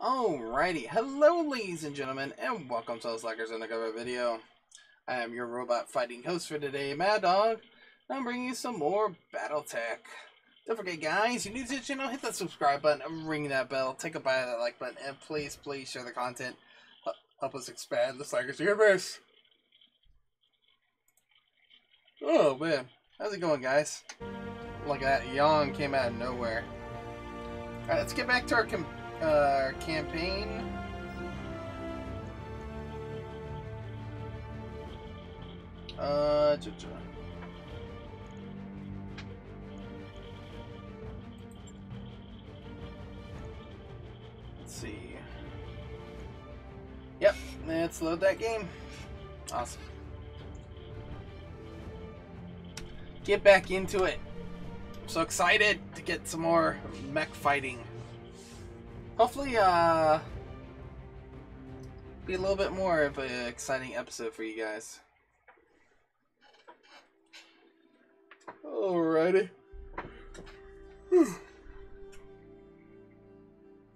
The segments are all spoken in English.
Alrighty, hello ladies and gentlemen, and welcome to the Slackers Undercover video. I am your robot fighting host for today, Madog. I'm bringing you some more Battletech. Don't forget guys, you new to the channel, hit that subscribe button and ring that bell, take a bite of that like button, and please, please share the content. Help us expand the Slackers universe. Oh man, how's it going guys? Look at that, yawn came out of nowhere. Alright, let's get back to our uh, campaign. Uh, -j Let's see. Yep, let's load that game. Awesome. Get back into it. I'm so excited to get some more mech fighting. Hopefully, uh, be a little bit more of an exciting episode for you guys. Alrighty.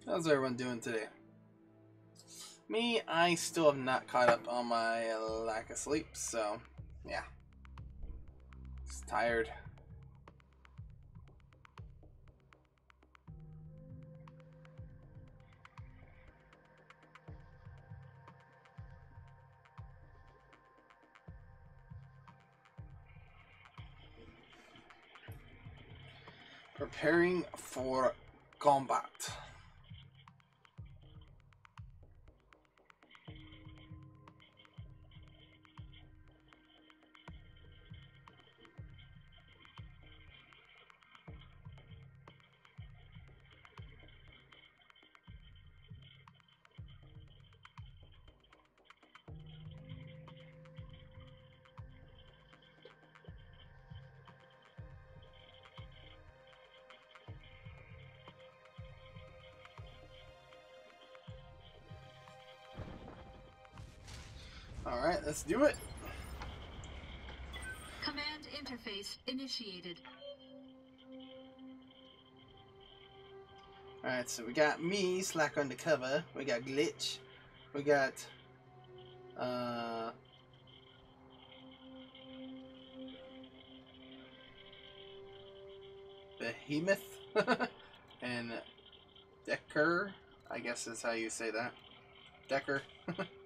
How's everyone doing today? Me, I still have not caught up on my lack of sleep, so yeah. Just tired. Preparing for combat. Alright, let's do it. Command interface initiated. Alright, so we got me, Slack Undercover. We got Glitch. We got, uh... Behemoth. and Dekker, I guess is how you say that. Dekker.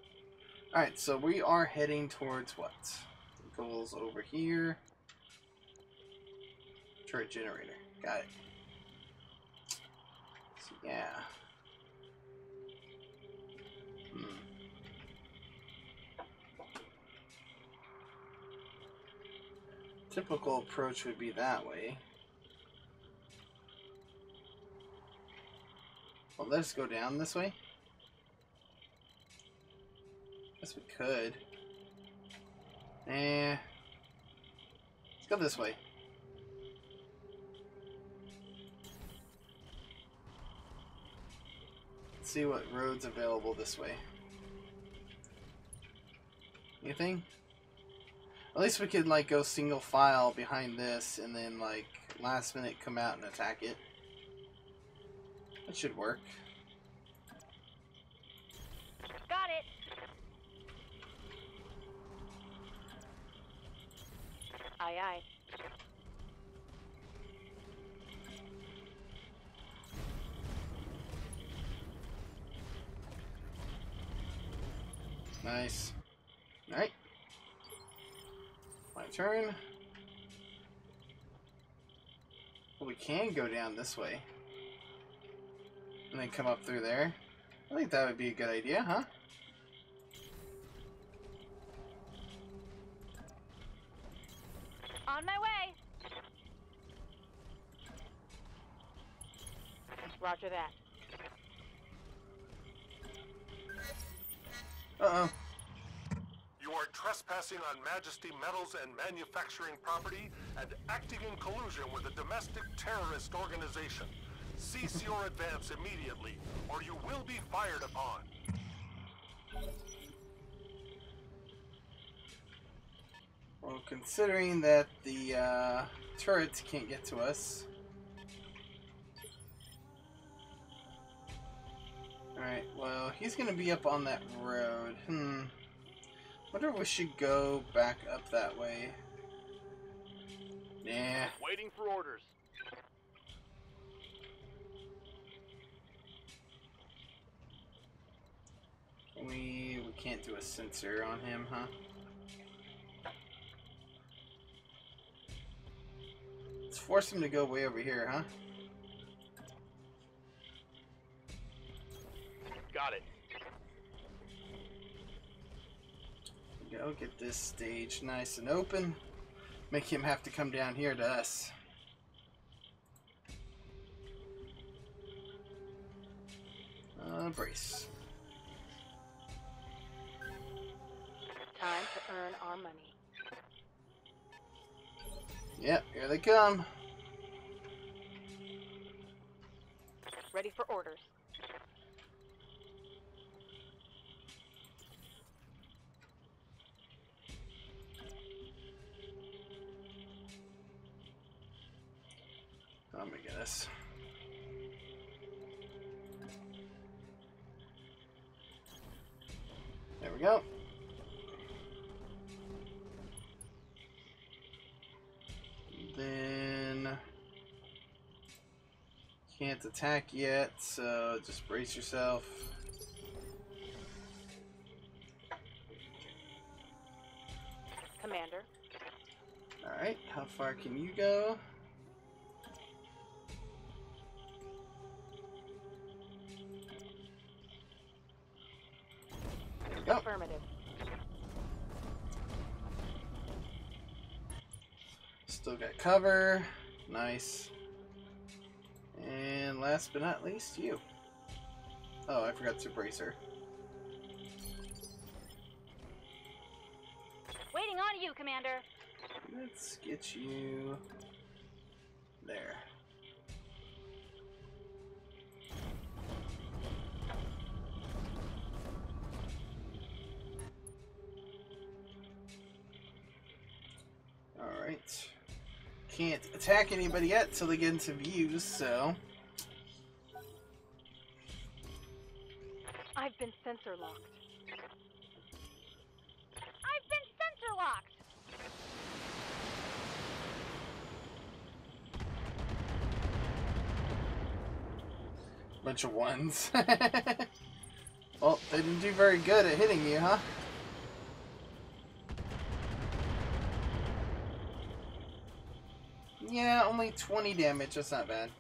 Alright, so we are heading towards what? Goals over here. Turret generator. Got it. So, yeah. Hmm. Typical approach would be that way. Well, let's go down this way. Guess we could. Eh. Let's go this way. Let's see what roads available this way. Anything? At least we could like go single file behind this and then like last minute come out and attack it. That should work. Got it. Aye, aye. Nice. Alright. My turn. Well, we can go down this way. And then come up through there. I think that would be a good idea, huh? On my way. Roger that. Uh-oh. You are trespassing on Majesty Metals and manufacturing property and acting in collusion with a domestic terrorist organization. Cease your advance immediately, or you will be fired upon. Well, considering that the uh, turrets can't get to us. Alright, Well, he's gonna be up on that road. Hmm. Wonder if we should go back up that way. Nah. Waiting for orders. We we can't do a sensor on him, huh? Let's force him to go way over here, huh? Got it. Go get this stage nice and open. Make him have to come down here to us. Uh, brace. Time to earn our money. Yep, here they come. Ready for orders. Oh my goodness. There we go. Can't attack yet, so just brace yourself. Commander. Alright, how far can you go? We. Affirmative. Still got cover. Nice. Last but not least, you. Oh, I forgot to brace her. Waiting on you, Commander. Let's get you there. Alright. Can't attack anybody yet till they get into views, so. Sensor locked. I've been sensor locked. Bunch of ones. well, they didn't do very good at hitting you, huh? Yeah, only 20 damage. That's not bad.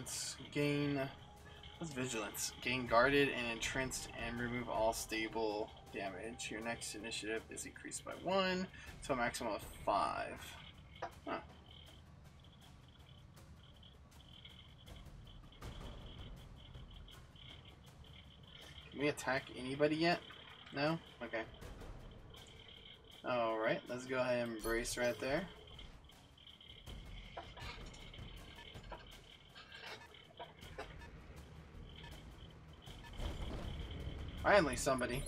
Vigilance gain. What's vigilance? Gain guarded and entrenched and remove all stable damage. Your next initiative is increased by one to a maximum of five. Huh. Can we attack anybody yet? No? Okay. Alright, let's go ahead and brace right there. Finally, somebody.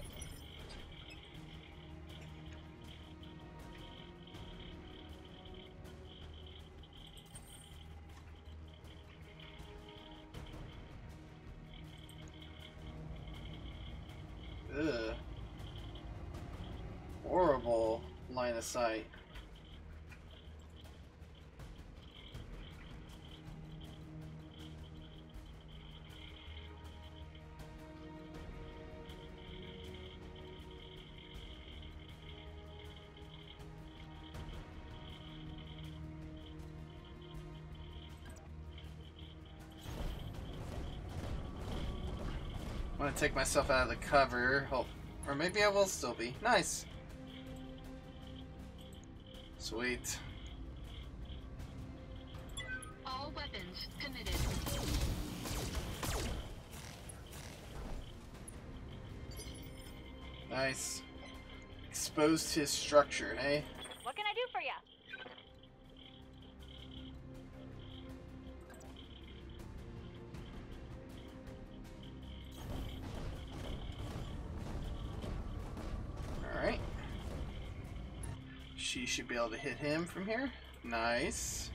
Ugh. Horrible line of sight. Gonna take myself out of the cover. Hope, or maybe I will still be. Nice. Sweet. All weapons committed. Nice. Exposed his structure, hey? What able to hit him from here. Nice.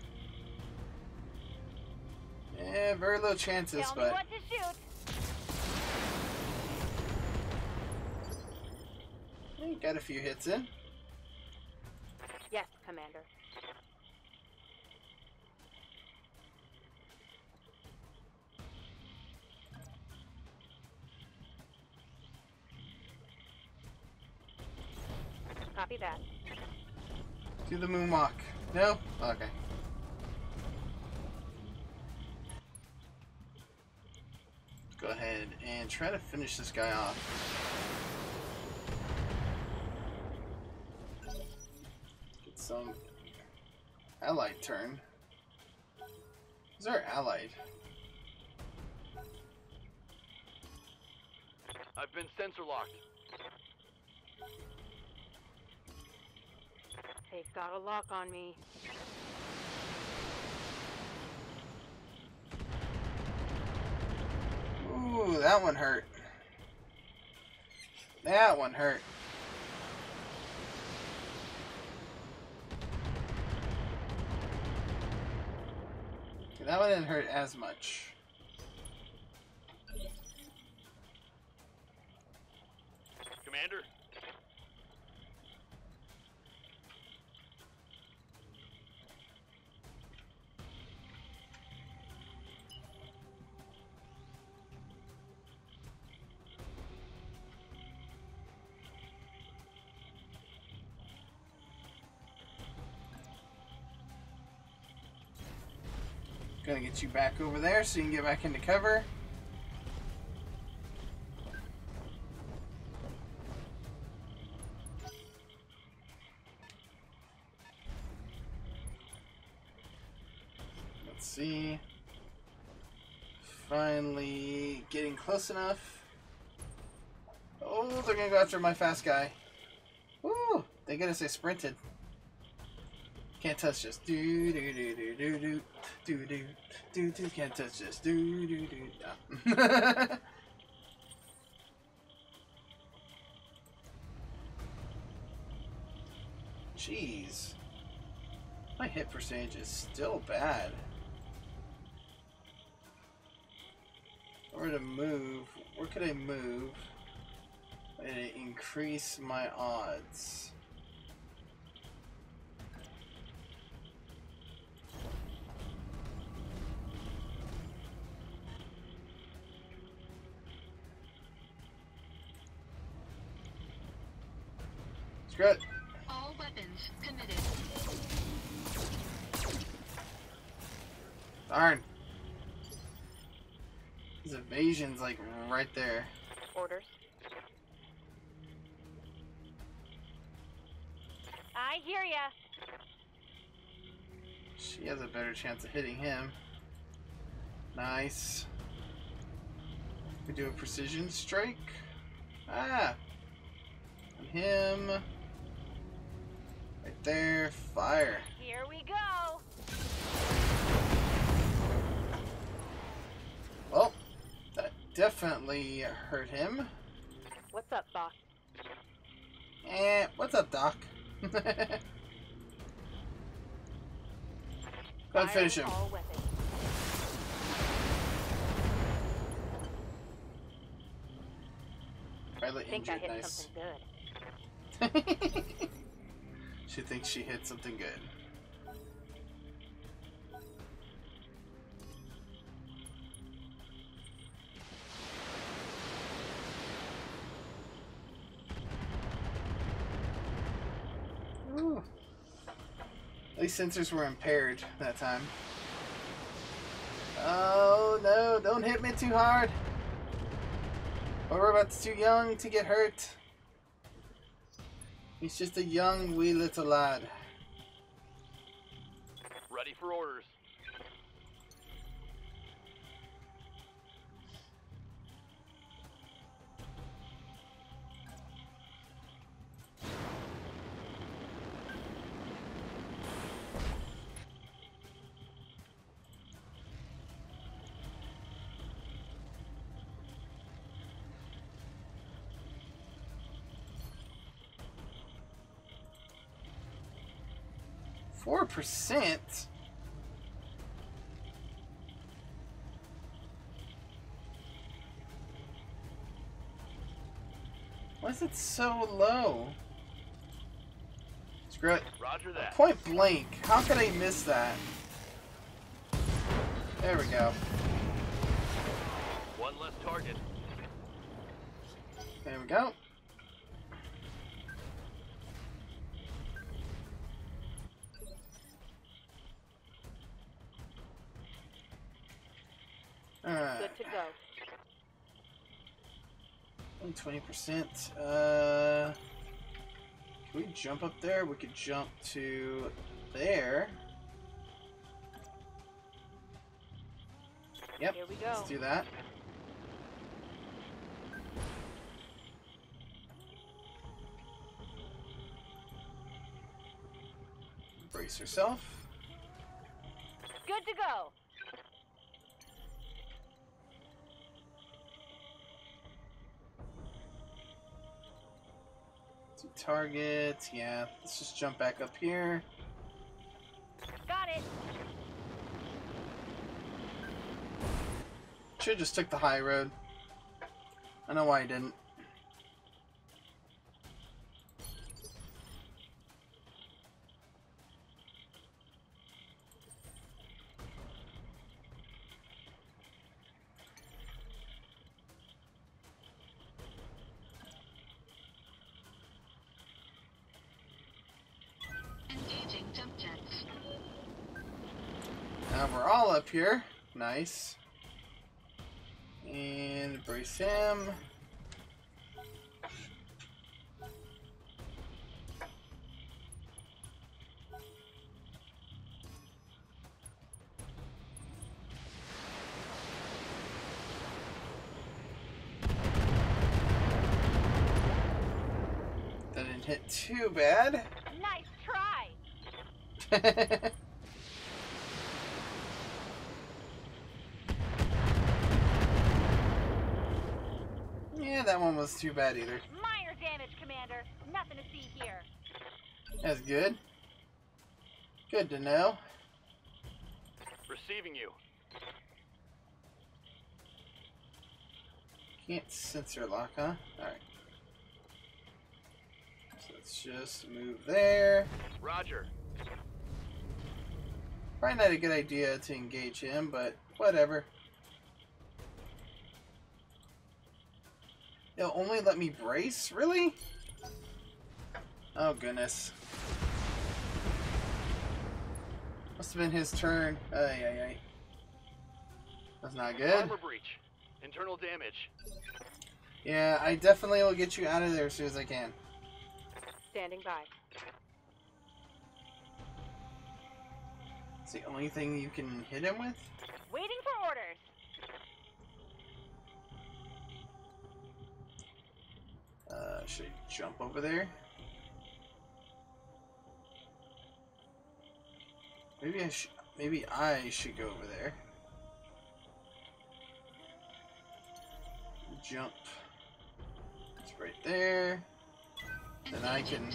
Yeah, very low chances, Tell but what to shoot. eh, got a few hits in. Yes, Commander. Do the moonwalk. No? Okay. Go ahead and try to finish this guy off. Get some allied turn. Is our allied? I've been sensor locked. They've got a lock on me. Ooh, that one hurt. That one hurt. Okay, that one didn't hurt as much. Commander? Get you back over there so you can get back into cover. Let's see. Finally getting close enough. Oh, they're gonna go after my fast guy. They gotta say sprinted. Can't touch this. Do do do do do do do do do do. Can't touch this. Do do do. Ah. Jeez, my hit percentage is still bad. Where to move? Where could I move? And increase my odds. Screw it. All weapons committed. Darn. His evasion's like right there. Orders. I hear ya. She has a better chance of hitting him. Nice. We do a precision strike. Ah. On him. Right there. Fire. Here we go. Oh, that definitely hurt him. What's up, boss? Eh, what's up, Doc? Go ahead, finish him. Weapons. Pilot Think I injured, hit nice. something good. she thinks she hit something good. Least sensors were impaired that time. Oh no, don't hit me too hard. Or robot's too young to get hurt. He's just a young wee little lad. Ready for orders. Four percent. Why is it so low? Screw it. Roger that. Point blank. How could I miss that? There we go. One less target. There we go. Only twenty percent. Uh, can we jump up there? We could jump to there. Yep. Here we go. Let's do that. Brace yourself. Good to go. Two targets. Yeah. Let's just jump back up here. Got it. Should just took the high road. I know why I didn't. Up here. Nice. And brace him. That didn't hit too bad. Nice try. yeah, that one was too bad either. Minor damage, Commander. Nothing to see here. That's good. Good to know. Receiving you. Can't sensor lock, huh? Alright. So let's just move there. Roger. Probably not a good idea to engage him, but whatever. It'll only let me brace? Really? Oh, goodness. Must have been his turn. Ay, ay, ay. That's not good. Armor breach. Internal damage. Yeah, I definitely will get you out of there as soon as I can. Standing by. It's the only thing you can hit him with? Waiting for orders. Uh, should I jump over there? Maybe I should. Maybe I should go over there. Jump. It's right there. Then I can-.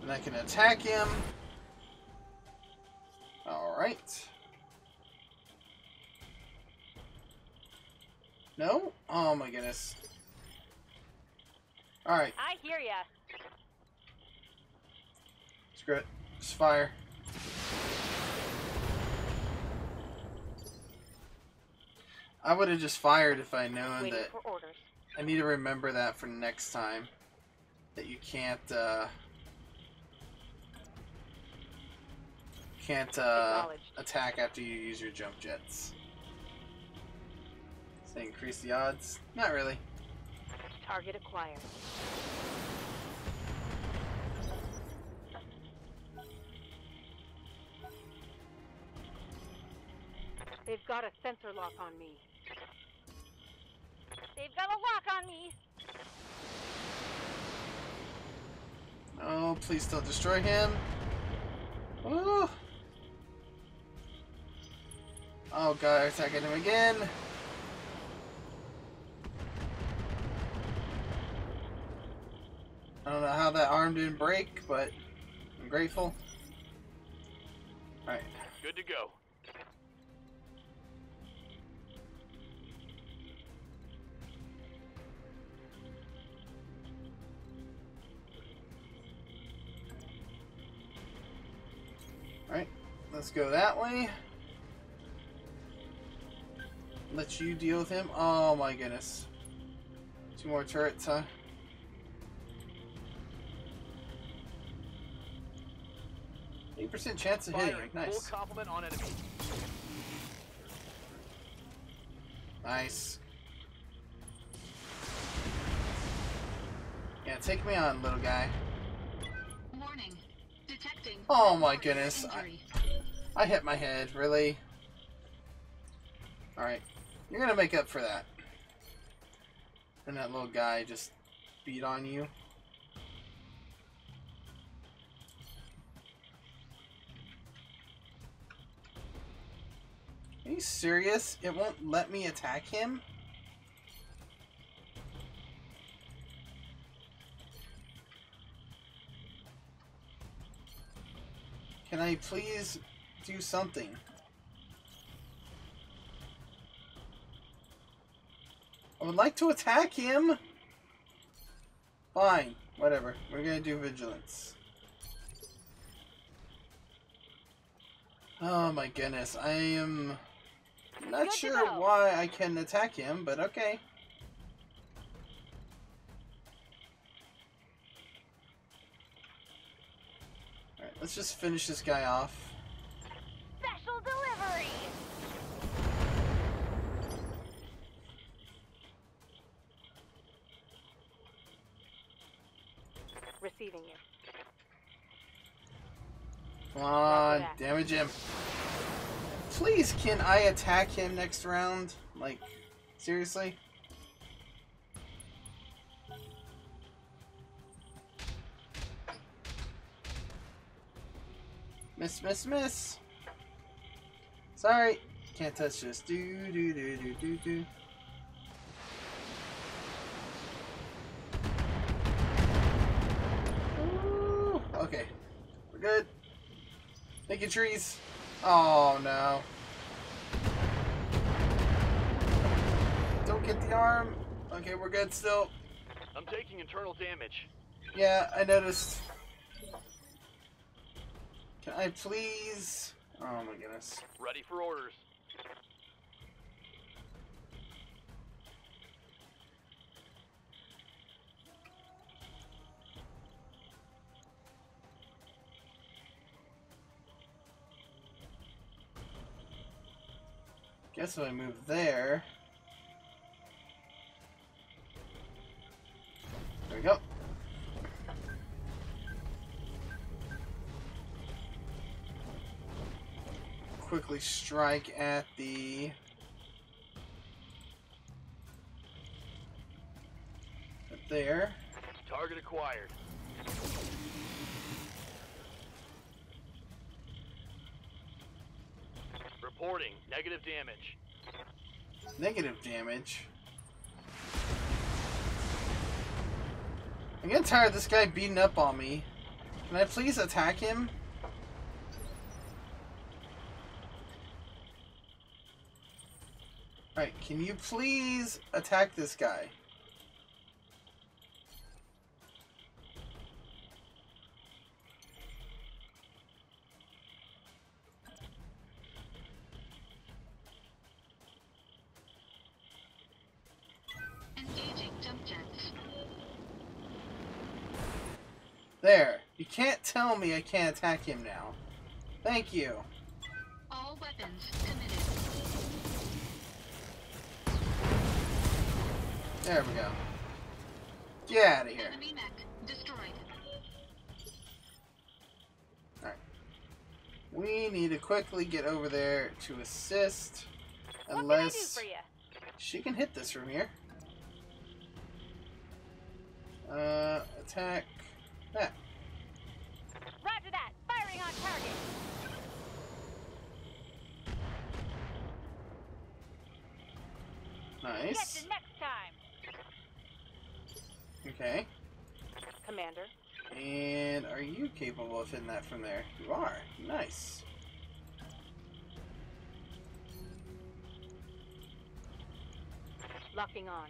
And I can attack him. Alright. No? Oh my goodness. Alright, I hear ya. screw it. Just fire. I would have just fired if I known Waiting that for orders. I need to remember that for next time. That you can't, uh... Can't, uh... Attack after you use your jump jets. Does they increase the odds? Not really. Target acquired. They've got a sensor lock on me. They've got a lock on me. Oh, please don't destroy him. Ooh. Oh god, attacking him again. I don't know how that arm didn't break, but I'm grateful. Alright. Good to go. Alright. Let's go that way. Let you deal with him. Oh my goodness. Two more turrets, huh? Eight percent chance of hitting. Nice. Full complement on enemy. Nice. Yeah, take me on, little guy. Warning. Detecting. Oh my goodness, I- I hit my head, really? Alright. You're gonna make up for that. And that little guy just beat on you. Are you serious? It won't let me attack him? Can I please do something? I would like to attack him. Fine, whatever. We're gonna do vigilance. Oh my goodness, I am not Good sure why I can attack him, but okay. Alright, let's just finish this guy off. Special delivery! Receiving you. Come on, damage him. Please, can I attack him next round? Like, seriously? Miss, miss, miss. Sorry, can't touch this. Do, do, do, do, do, do. Okay, we're good. Making trees. Oh no. Don't get the arm. Okay, we're good still. I'm taking internal damage. Yeah, I noticed. Can I please? Oh my goodness. Ready for orders. Guess if I move there. There we go. Quickly strike at the. at There. Target acquired. Reporting. Negative damage. Negative damage. I'm getting tired of this guy beating up on me. Can I please attack him? Alright, can you please attack this guy? Tell me I can't attack him now. Thank you. All weapons committed. There we go. Get out of here. Enemy mech destroyed. We need to quickly get over there to assist. What can I do Unless for you? she can hit this from here. Uh, attack that target. Nice. next time. Okay. Commander. And are you capable of hitting that from there? You are. Nice. Locking on.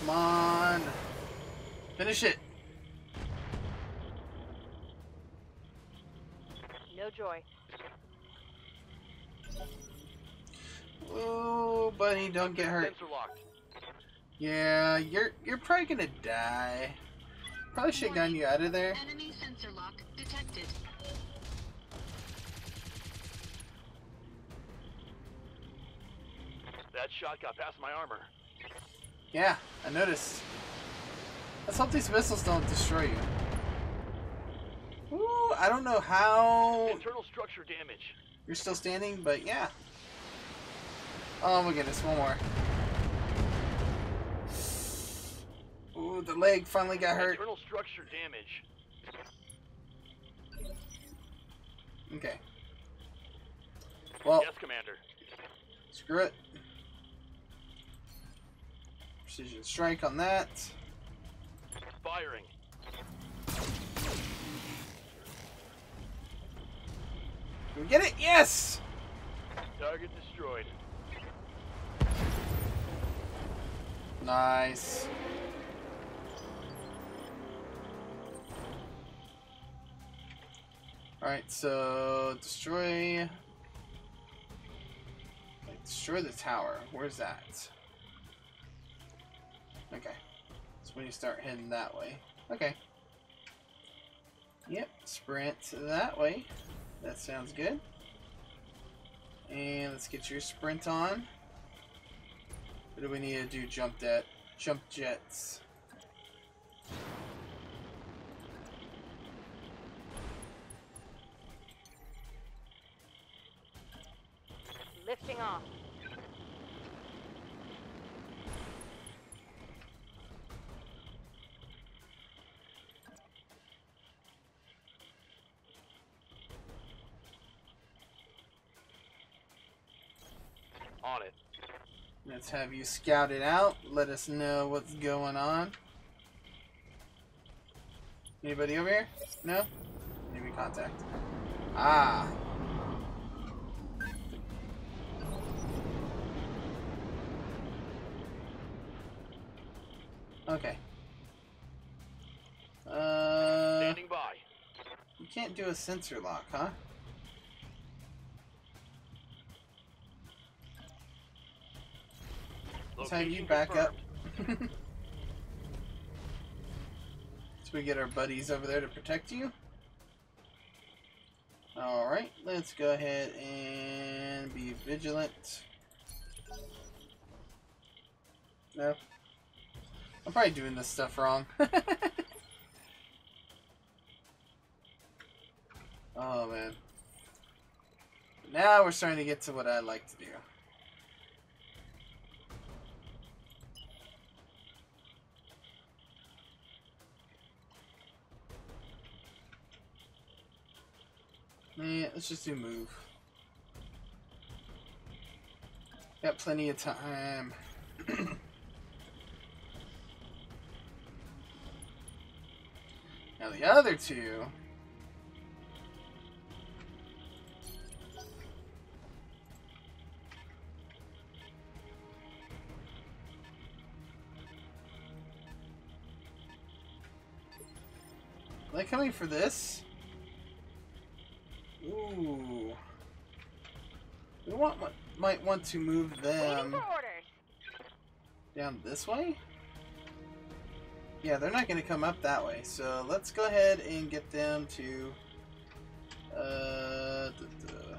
Come on. Finish it. No joy. Ooh, buddy, don't get hurt. Yeah, you're you're probably gonna die. Probably should have gotten you out of there. Enemy sensor lock detected. That shot got past my armor. Yeah, I noticed. Let's hope these missiles don't destroy you. Ooh, I don't know how Internal structure damage. you're still standing, but yeah. Oh my goodness, one more. Ooh, the leg finally got hurt. Internal structure damage. Okay. Well, Yes, Commander. screw it. Precision strike on that. Firing. Can we get it? Yes! Target destroyed. Nice. Alright, so destroy. Destroy the tower. Where's that? Okay. So when you start heading that way. Okay. Yep, sprint that way. That sounds good. And let's get your sprint on. What do we need to do? Jump jet. Jump jets. Lifting off. On it. Let's have you scout it out. Let us know what's going on. Anybody over here? No? Maybe contact. Ah. Okay. Uh, Standing by. you can't do a sensor lock, huh? Let's you Location back up. so we get our buddies over there to protect you. Alright, let's go ahead and be vigilant. No. I'm probably doing this stuff wrong. oh man. Now we're starting to get to what I like to do. Yeah, let's just do move. Got plenty of time. now the other two. Are they coming for this? Ooh. We want, might want to move them down this way? Yeah, they're not going to come up that way. So let's go ahead and get them to. Uh, duh, duh.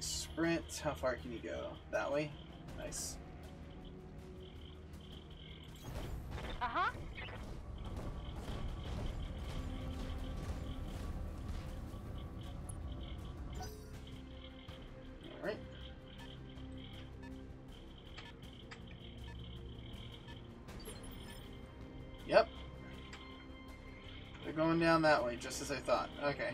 Sprint. How far can you go? That way? Nice. That way, just as I thought. Okay.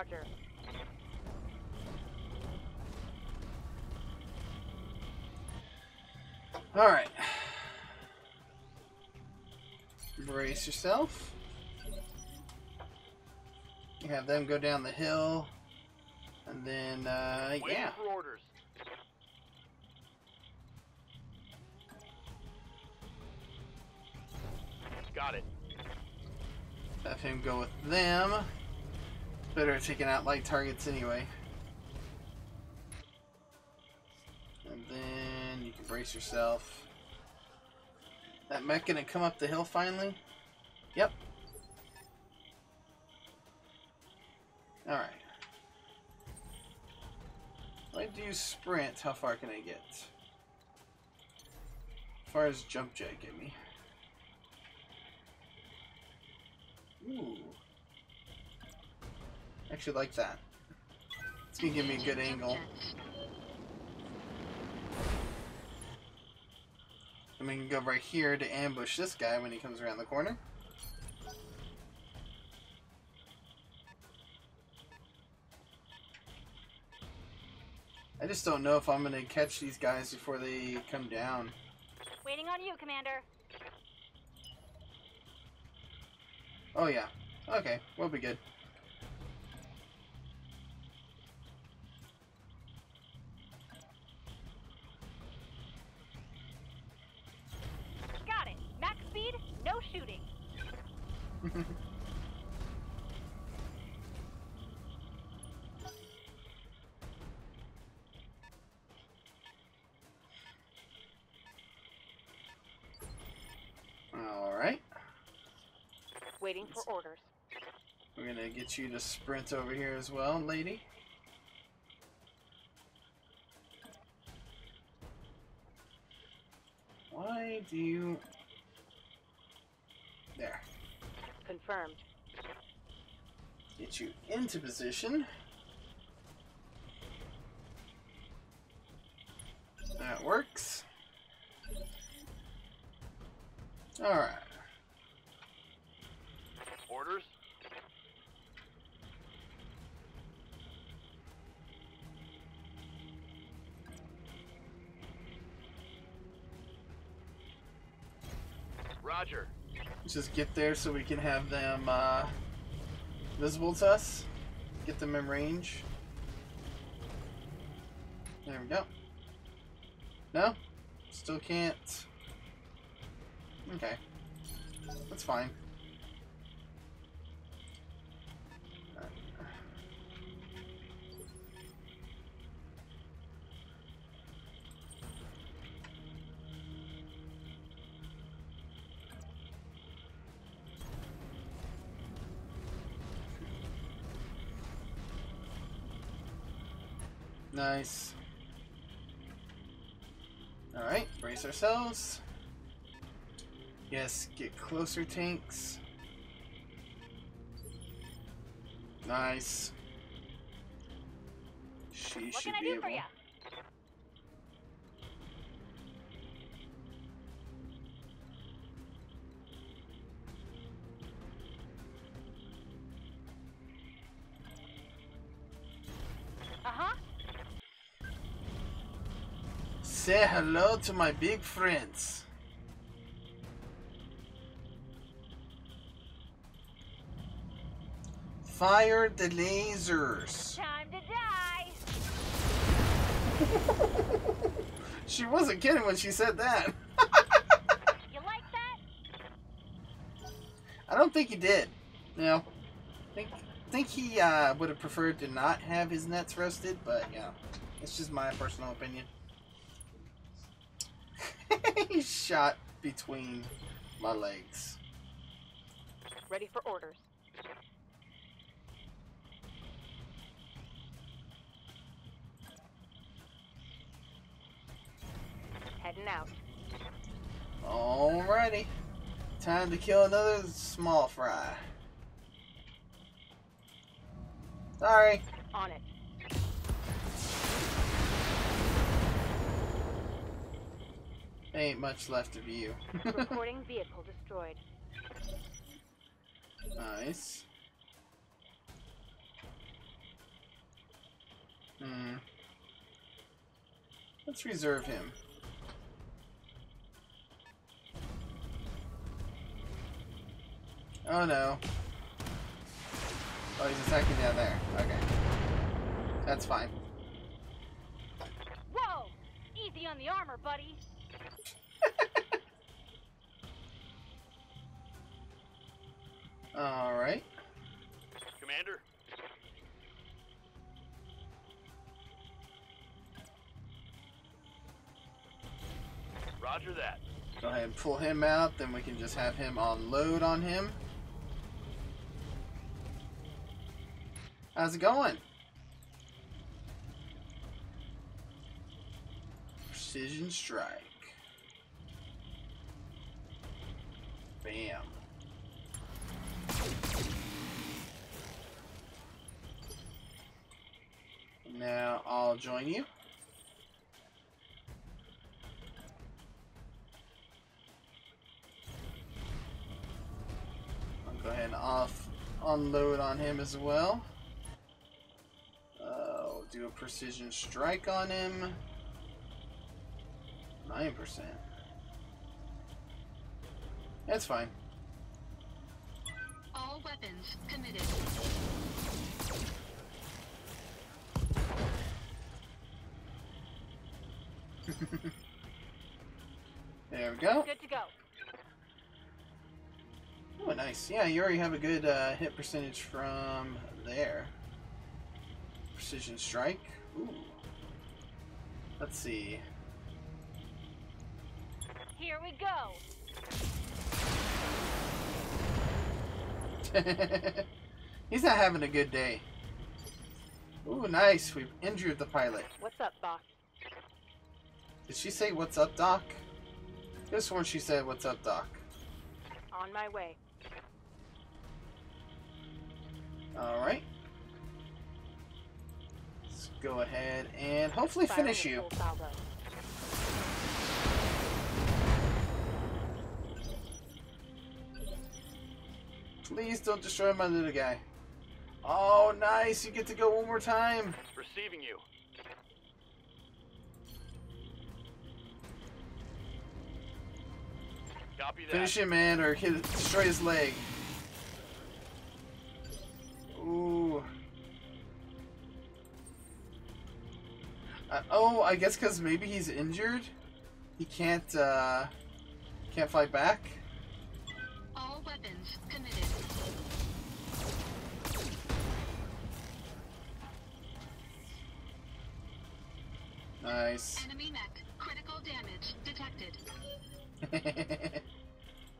Roger. All right. Brace yourself. You have them go down the hill, and then uh, Waiting yeah. for orders. Got it. Have him go with them. Better at taking out light targets anyway. And then you can brace yourself. That mech gonna come up the hill finally? Yep. Alright. If I do sprint, how far can I get? As far as jump jet get me. Ooh. Actually like that. It's gonna give me a good angle. And we can go right here to ambush this guy when he comes around the corner. I just don't know if I'm gonna catch these guys before they come down. Waiting on you, Commander. Oh yeah. Okay, we'll be good. Get you to sprint over here as well, lady. Why do you... There. Confirmed. Get you into position. That works. Alright. Roger. Just get there so we can have them uh, visible to us. Get them in range. There we go. No? Still can't. Okay. That's fine. Nice. Alright, brace ourselves. Yes, get closer, tanks. Nice. She What should can I be able. Say hello to my big friends. Fire the lasers. Time to die. She wasn't kidding when she said that. You like that? I don't think he did. You know, I think think he uh, would have preferred to not have his nets roasted, but you know, it's just my personal opinion. He shot between my legs. Ready for orders. Heading out. Alrighty, time to kill another small fry. Sorry. On it. Ain't much left of you. Recording vehicle destroyed. nice. Hmm. Let's reserve him. Oh no. Oh, he's attacking down there. Okay. That's fine. Whoa! Easy on the armor, buddy. Alright. Commander? Roger that. Go ahead and pull him out, then we can just have him unload on him. How's it going? Precision strike. Bam. Now I'll join you. I'll go ahead and off unload on him as well. Uh, we'll do a precision strike on him. Nine percent. That's fine. All weapons committed. There we go. Good to go. Oh, nice. Yeah, you already have a good uh, hit percentage from there. Precision strike. Ooh. Let's see. Here we go. He's not having a good day. Ooh, nice. We've injured the pilot. What's up, Doc? Did she say, What's up, Doc? This one she said, What's up, Doc? On my way. Alright. Let's go ahead and hopefully Firing finish you. Please don't destroy my little guy. Oh, nice. You get to go one more time. Receiving you. Copy that. Finish him, man, or hit, destroy his leg. Ooh. Uh, oh, I guess because maybe he's injured. He can't, uh, can't fight back. All weapons committed. Nice. Enemy mech. Critical damage detected.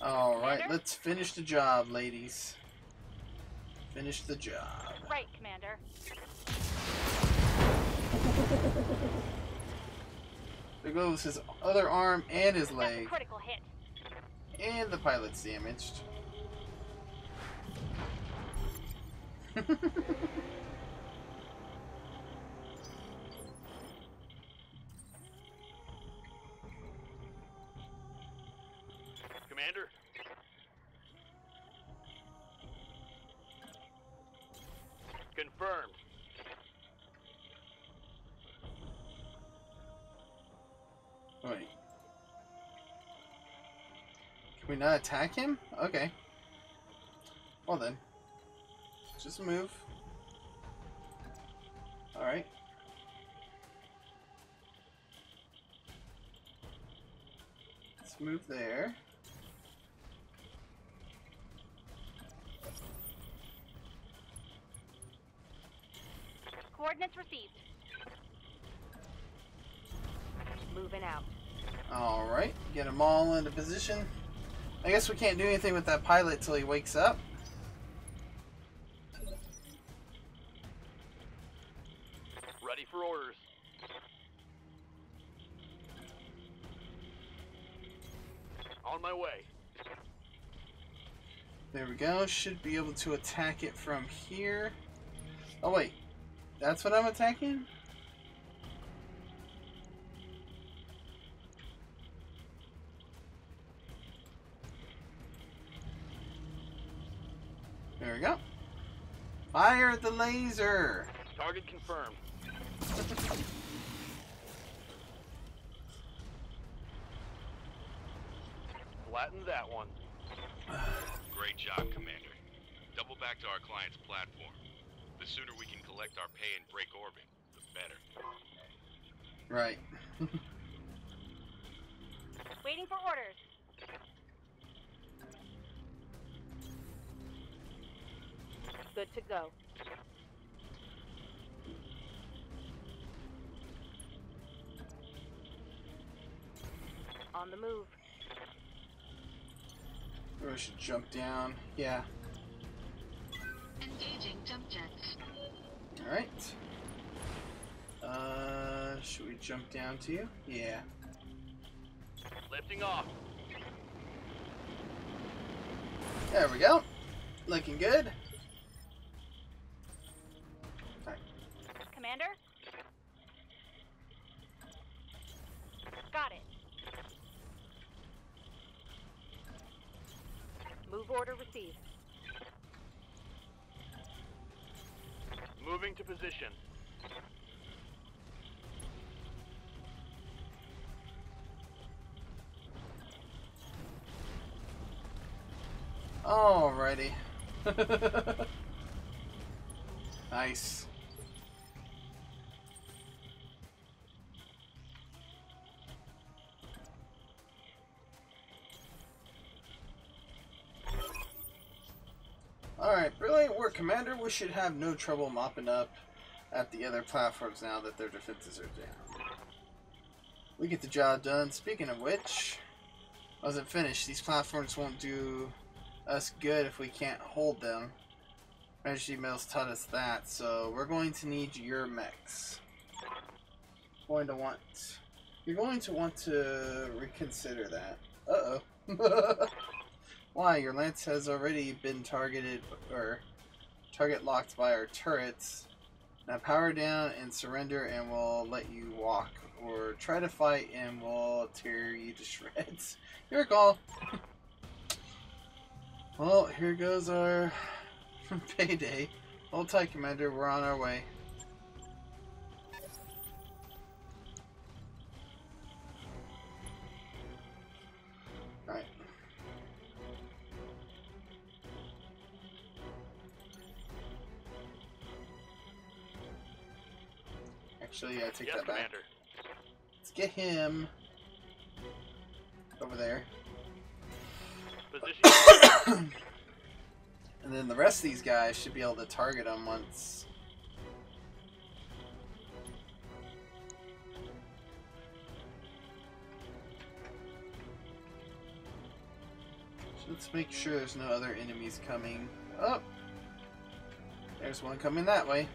Alright, let's finish the job, ladies. Finish the job. Right, Commander. There goes his other arm and his leg. critical hit. And the pilot's damaged. we not attack him? Okay. Well then. Just move. Alright. Let's move there. Coordinates received. Moving out. Alright. Get them all into position. I guess we can't do anything with that pilot till he wakes up. Ready for orders. On my way. There we go. Should be able to attack it from here. Oh wait, that's what I'm attacking? Laser. Target confirmed. Flatten that one. Great job, Commander. Double back to our client's platform. The sooner we can collect our pay and break orbit, the better. Right. Waiting for orders. Good to go. On the move. Or we should jump down. Yeah. Engaging jump jets. Alright. Uh, should we jump down to you? Yeah. Lifting off. There we go. Looking good. Order received. Moving to position. Alrighty. nice. Should have no trouble mopping up at the other platforms now that their defenses are down. We get the job done. Speaking of which, wasn't finished. These platforms won't do us good if we can't hold them. Majesty Mills taught us that, so we're going to need your mechs. Going to want. You're going to want to reconsider that. Uh oh. Why? Your lance has already been targeted or target locked by our turrets. Now power down and surrender, and we'll let you walk, or try to fight, and we'll tear you to shreds. Your call. Well, here goes our payday. Hold tight, Commander. We're on our way. Actually, I take yes, that back. Commander. Let's get him over there. Position. And then the rest of these guys should be able to target him once. So let's make sure there's no other enemies coming. Oh! There's one coming that way.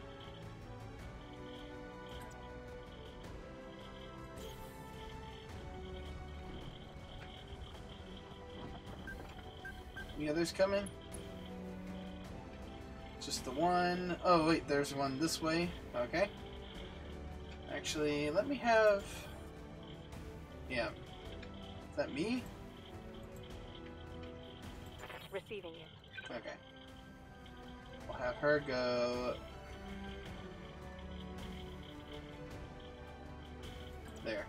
Any others coming? Just the one. Oh, wait, there's one this way. Okay. Actually, let me have. Yeah. Is that me? Receiving you. Okay. We'll have her go. There.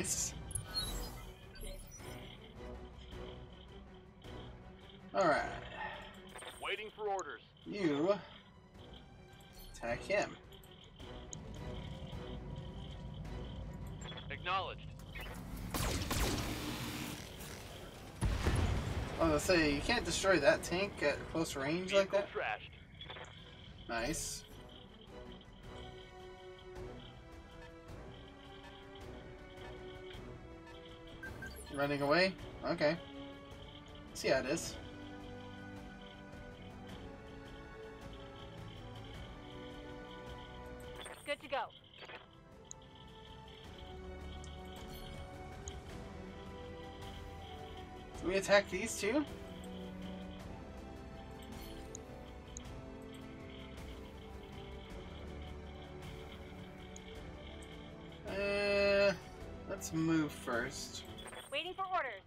Nice. Alright. Waiting for orders. You attack him. Acknowledged. I was gonna say, you can't destroy that tank at close range like that. trashed. Nice. Running away? Okay. See how it is. Good to go. Do we attack these two? Uh, let's move first. Waiting for orders.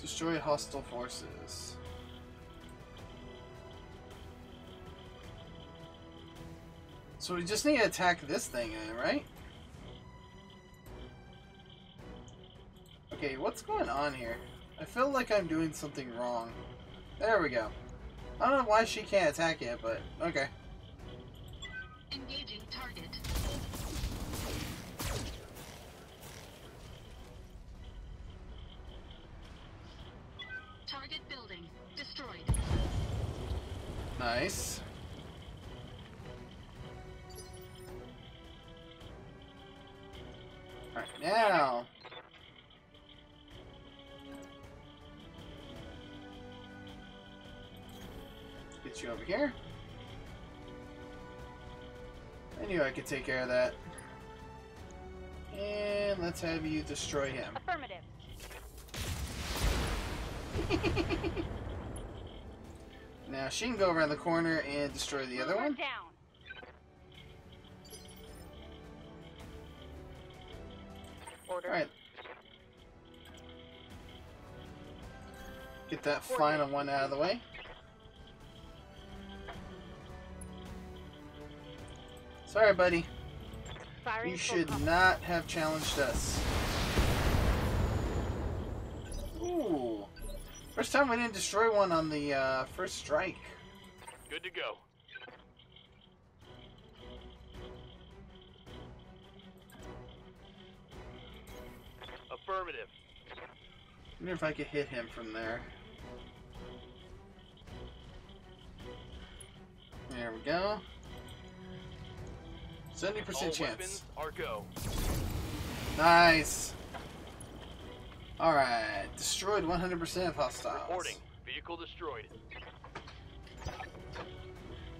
Destroy hostile forces. So we just need to attack this thing, right? Okay, what's going on here? I feel like I'm doing something wrong. There we go. I don't know why she can't attack yet, but okay. Over here. I knew I could take care of that. And let's have you destroy him. Affirmative. Now she can go around the corner and destroy the other one. Down. Order. Alright. Get that final one out of the way. Sorry, buddy. Firing You should complement. not have challenged us. Ooh. First time we didn't destroy one on the uh, first strike. Good to go. Affirmative. wonder if I could hit him from there. There we go. 70% chance. weapons are go. Nice. Alright. Destroyed 100% of hostiles. Reporting. Vehicle destroyed.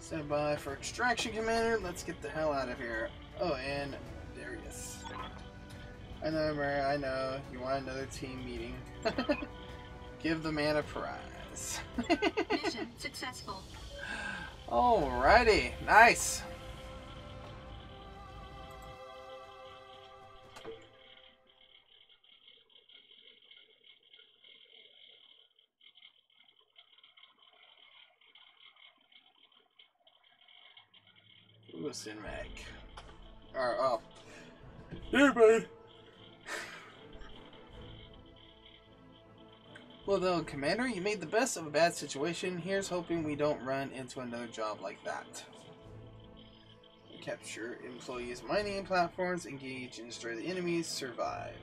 Stand by for extraction, Commander. Let's get the hell out of here. Oh, and Darius. I know, Mary, I know. You want another team meeting. Give the man a prize. Mission successful. Alrighty. Nice. Ooh, a cinematic. Alright, uh. oh. Here, bud. Well done, Commander. You made the best of a bad situation. Here's hoping we don't run into another job like that. Capture employees' mining platforms, engage and destroy the enemies, survive.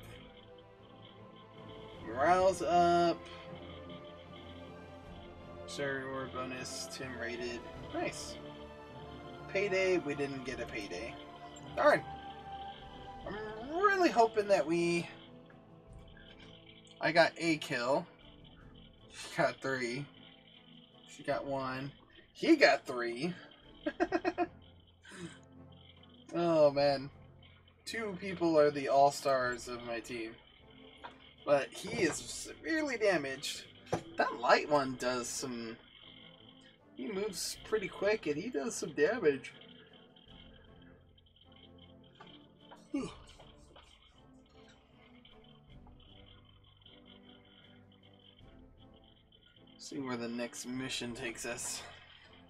Morale's up. Sir reward bonus, Tim rated. Nice. Payday, we didn't get a payday. Darn. I'm really hoping that we. I got a kill. She got three. She got one. He got three. oh man. Two people are the all stars of my team. But he is severely damaged. That light one does some. He moves pretty quick and he does some damage. See where the next mission takes us.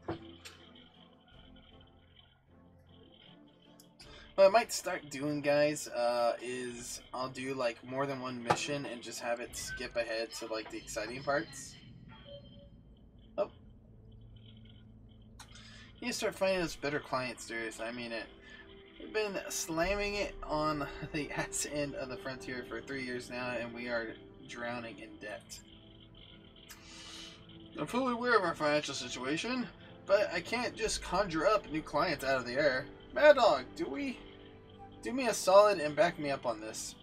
What I might start doing, guys, uh, is I'll do like more than one mission and just have it skip ahead to like the exciting parts. Oh. You need to start finding us better clients, Darius. I mean it. We've been slamming it on the ass end of the frontier for three years now, and we are drowning in debt. I'm fully aware of our financial situation, but I can't just conjure up new clients out of the air. Madog, do we do me a solid and back me up on this?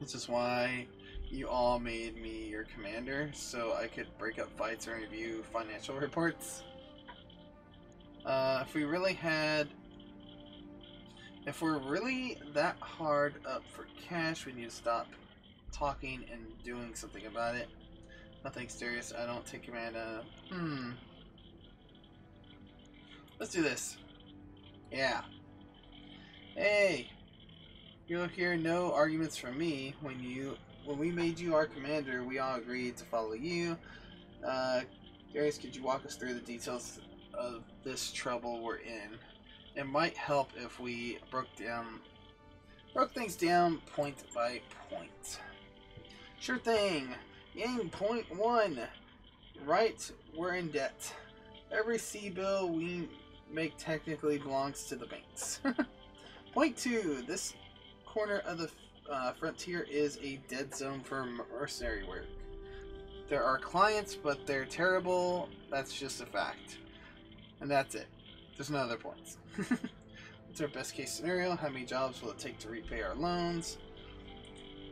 This is why you all made me your commander, so I could break up fights and review financial reports. Uh, if we really had, if we're really that hard up for cash, we need to stop talking and doing something about it. Nothing Darius. I don't take command. Uh, hmm. Let's do this. Yeah. Hey, you'll hear no arguments from me when you when we made you our commander. We all agreed to follow you. Uh, Darius, could you walk us through the details of this trouble we're in? It might help if we broke down broke things down point by point. Sure thing. Yang point one. Right, we're in debt. Every C bill we make technically belongs to the banks. point two. This corner of the uh, frontier is a dead zone for mercenary work. There are clients, but they're terrible. That's just a fact. And that's it. There's no other points. What's our best case scenario? How many jobs will it take to repay our loans?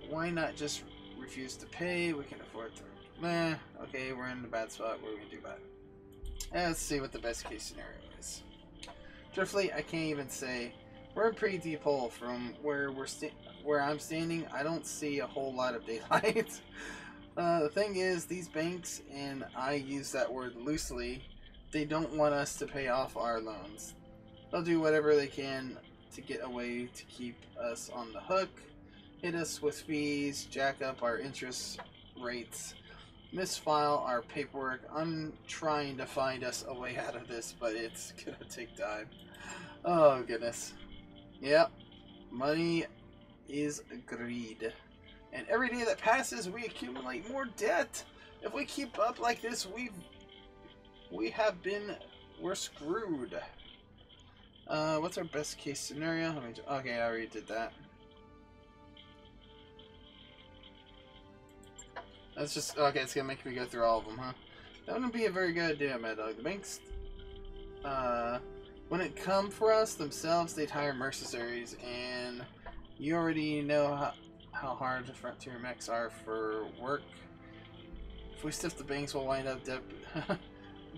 Why not just refuse to pay? We can afford to. Nah, okay, we're in a bad spot. What are we gonna do about it? Eh, let's see what the best case scenario is. Truthfully, I can't even say. We're in pretty deep hole from where we're where I'm standing. I don't see a whole lot of daylight. uh, the thing is, these banks, and I use that word loosely, they don't want us to pay off our loans. They'll do whatever they can to get away to keep us on the hook, hit us with fees, jack up our interest rates, misfile our paperwork. I'm trying to find us a way out of this, but it's gonna take time. Oh goodness. Yep. Money is greed. And every day that passes we accumulate more debt. If we keep up like this, we've we have been we're screwed. Uh, what's our best case scenario? Let me. Okay, I already did that. That's just okay. It's gonna make me go through all of them, huh? That wouldn't be a very good idea, Madog. The banks, uh, when it come for us themselves, they'd hire mercenaries, and you already know how, how hard the frontier mechs are for work. If we stiff the banks, we'll wind up dead,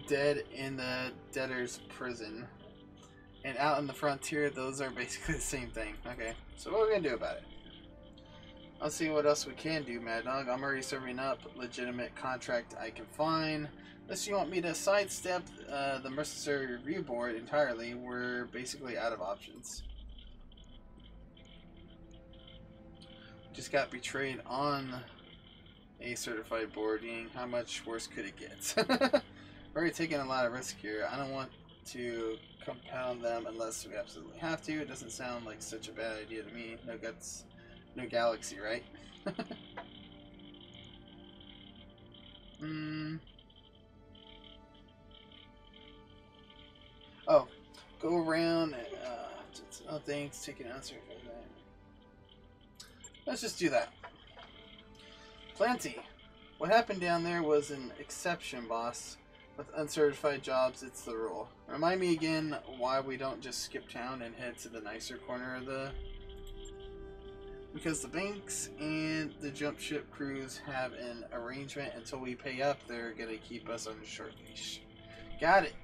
dead in the debtor's prison. And out in the frontier, those are basically the same thing. Okay, so what are we gonna do about it? I'll see what else we can do, Madog. I'm already serving up legitimate contract I can find. Unless you want me to sidestep uh, the Mercenary Review Board entirely, we're basically out of options. Just got betrayed on a certified board. Ying. How much worse could it get? We're already taking a lot of risk here. I don't want to compound them unless we absolutely have to. It doesn't sound like such a bad idea to me. No guts, no galaxy, right? Hmm. Oh, go around and uh, oh, thanks. Take an answer for that. Let's just do that. Plenty. What happened down there was an exception, boss. With uncertified jobs, it's the rule. Remind me again why we don't just skip town and head to the nicer corner of the. Because the banks and the jump ship crews have an arrangement until we pay up, they're gonna keep us on a short leash. Got it.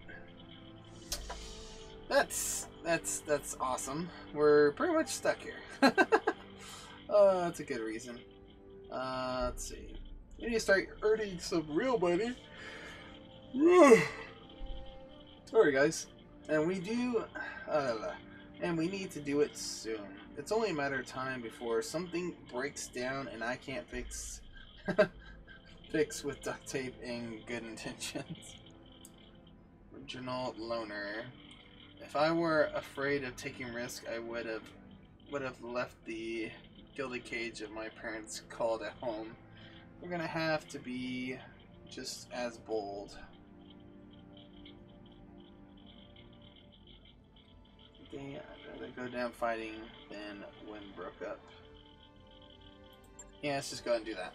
That's that's that's awesome. We're pretty much stuck here. uh, that's a good reason. Uh, let's see. You need to start earning some real money. Sorry, guys. And we do, uh, and we need to do it soon. It's only a matter of time before something breaks down and I can't fix fix with duct tape and good intentions. Original loner. If I were afraid of taking risk, I would have would have left the gilded cage of my parents called at home. We're gonna have to be just as bold. I think I'd rather go down fighting than when broke up. Yeah, let's just go and do that.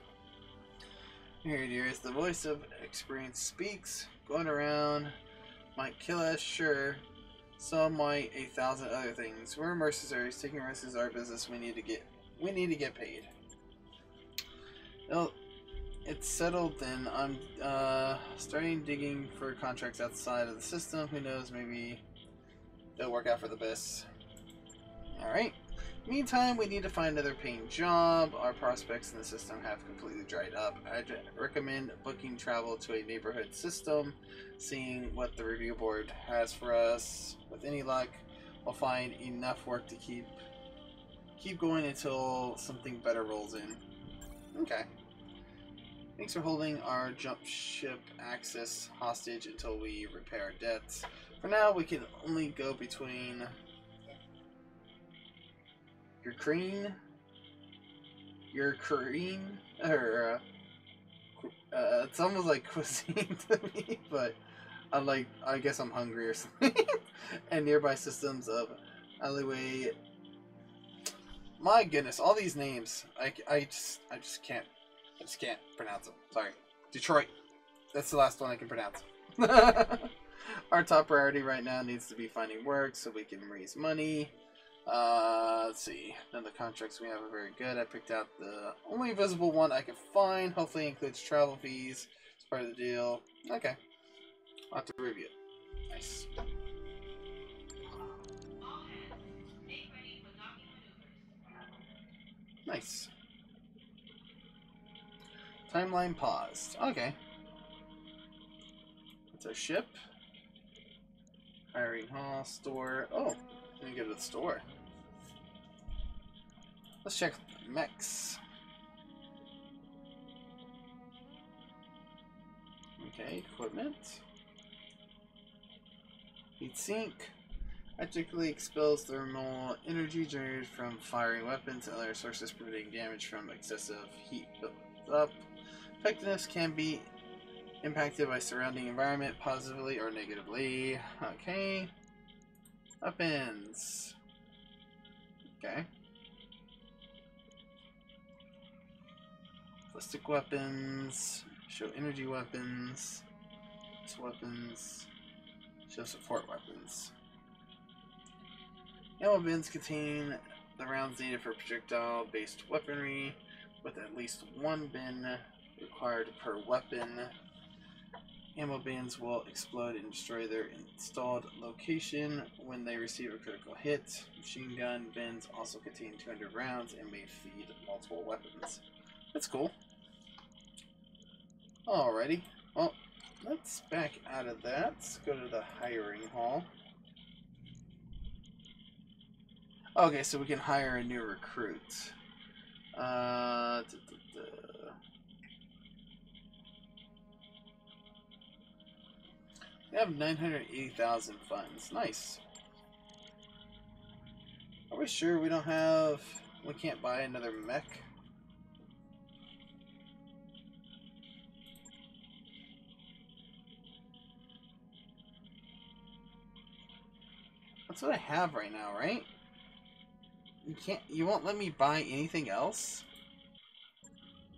Here, Darius, the voice of experience speaks. Going around might kill us, sure. So might a thousand other things. We're mercenaries. Taking risks is our business. We need to get we need to get paid. Well, it's settled then. I'm uh, starting digging for contracts outside of the system. Who knows? Maybe they'll work out for the best. All right. Meantime, we need to find another paying job. Our prospects in the system have completely dried up. I'd recommend booking travel to a neighborhood system, seeing what the review board has for us. With any luck, we'll find enough work to keep keep going until something better rolls in. Okay. Thanks for holding our jump ship access hostage until we repair our debts. For now, we can only go between your cream, your cream, or uh, uh, it's almost like cuisine to me, but I'm like, I guess I'm hungry or something. and nearby systems of alleyway. My goodness, all these names, I, I just, I just can't, I just can't pronounce them. Sorry, Detroit. That's the last one I can pronounce. Our top priority right now needs to be finding work so we can raise money. Uh, let's see. None of the contracts we have are very good. I picked out the only visible one I can find. Hopefully includes travel fees. It's part of the deal. Okay. I'll have to review it. Nice. Nice. Timeline paused. Okay. It's our ship. Hiring hall, store. Oh, let me go to the store. Let's check the mechs. Okay, equipment. Heat sink. Practically expels thermal energy generated from firing weapons and other sources preventing damage from excessive heat built up. Effectiveness can be impacted by surrounding environment positively or negatively. Okay. Weapons. Okay. Ballistic weapons. Show energy weapons. Weapons. Show support weapons. Ammo bins contain the rounds needed for projectile-based weaponry, with at least one bin required per weapon. Ammo bins will explode and destroy their installed location when they receive a critical hit. Machine gun bins also contain 200 rounds and may feed multiple weapons. That's cool. Alrighty. Well, let's back out of that. Let's go to the hiring hall. Okay, so we can hire a new recruit. Uh. We have 980,000 funds. Nice. Are we sure we don't have... We can't buy another mech? That's what I have right now, right? You can't. You won't let me buy anything else.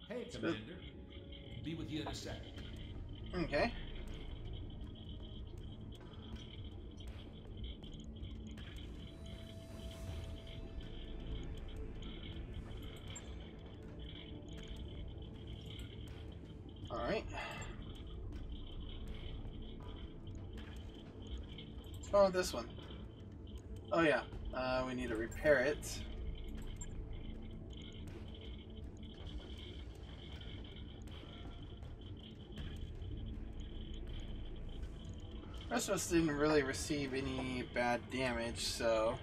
Hey, Commander. Be with you in a sec. Okay. What's wrong with this one? Oh yeah, uh, we need to repair it. rest of us didn't really receive any bad damage, so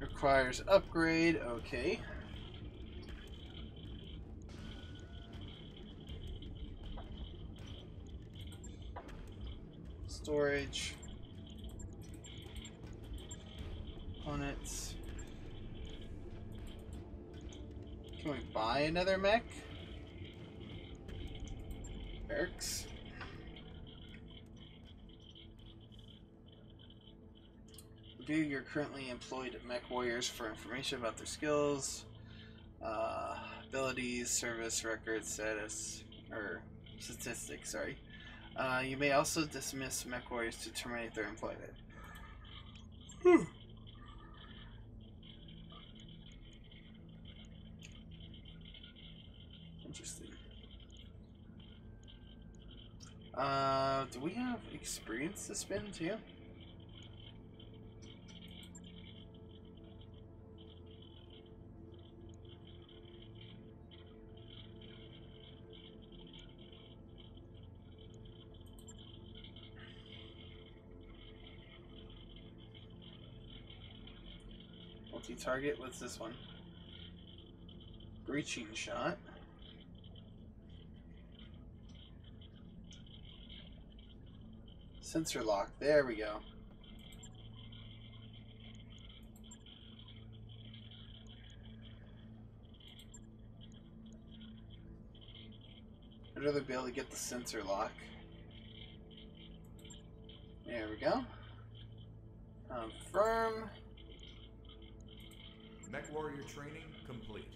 requires upgrade. Okay. Storage. Components. Can we buy another mech? Eric's. Review your currently employed mech warriors for information about their skills, uh, abilities, service record status, or statistics, sorry. Uh, you may also dismiss mech warriors to terminate their employment. Hmm. Interesting. Uh, do we have experience to spend too? Multi-target. What's this one? Breaching shot. Sensor lock. There we go. I'd rather be able to get the sensor lock. There we go. Um, Confirm. Mech warrior training complete.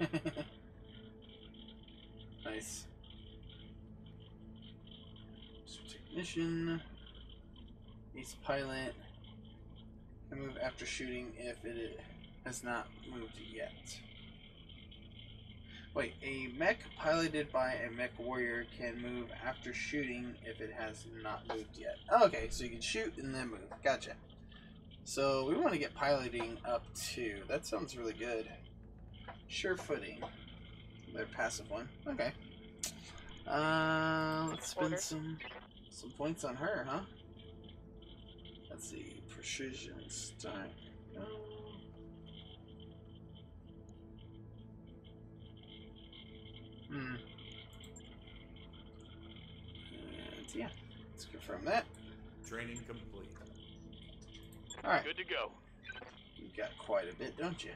nice. Technician. Ace pilot. Can move after shooting if it has not moved yet. Wait, a mech piloted by a mech warrior can move after shooting if it has not moved yet. Okay, so you can shoot and then move. Gotcha. So we want to get piloting up too. That sounds really good. Sure footing. Their passive one. Okay. Uh, let's spend Order. some some points on her, huh? Let's see. Precision start. No. Hmm. And yeah, let's confirm that. Training complete. All right. Good to go. You got quite a bit, don't you?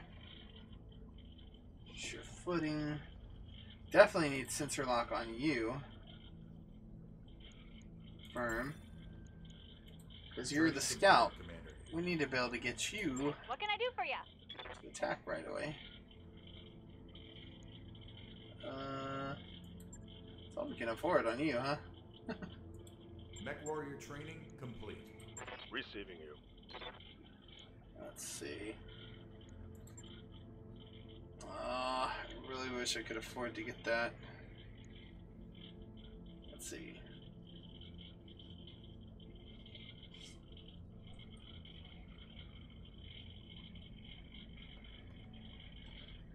Sure footing. Definitely need sensor lock on you. Firm. Because you're the scout. We need to be able to get you What can I do for you? to attack right away. Uh, that's all we can afford on you, huh? Mech warrior training complete. Receiving you. Let's see. Uh, I really wish I could afford to get that. Let's see.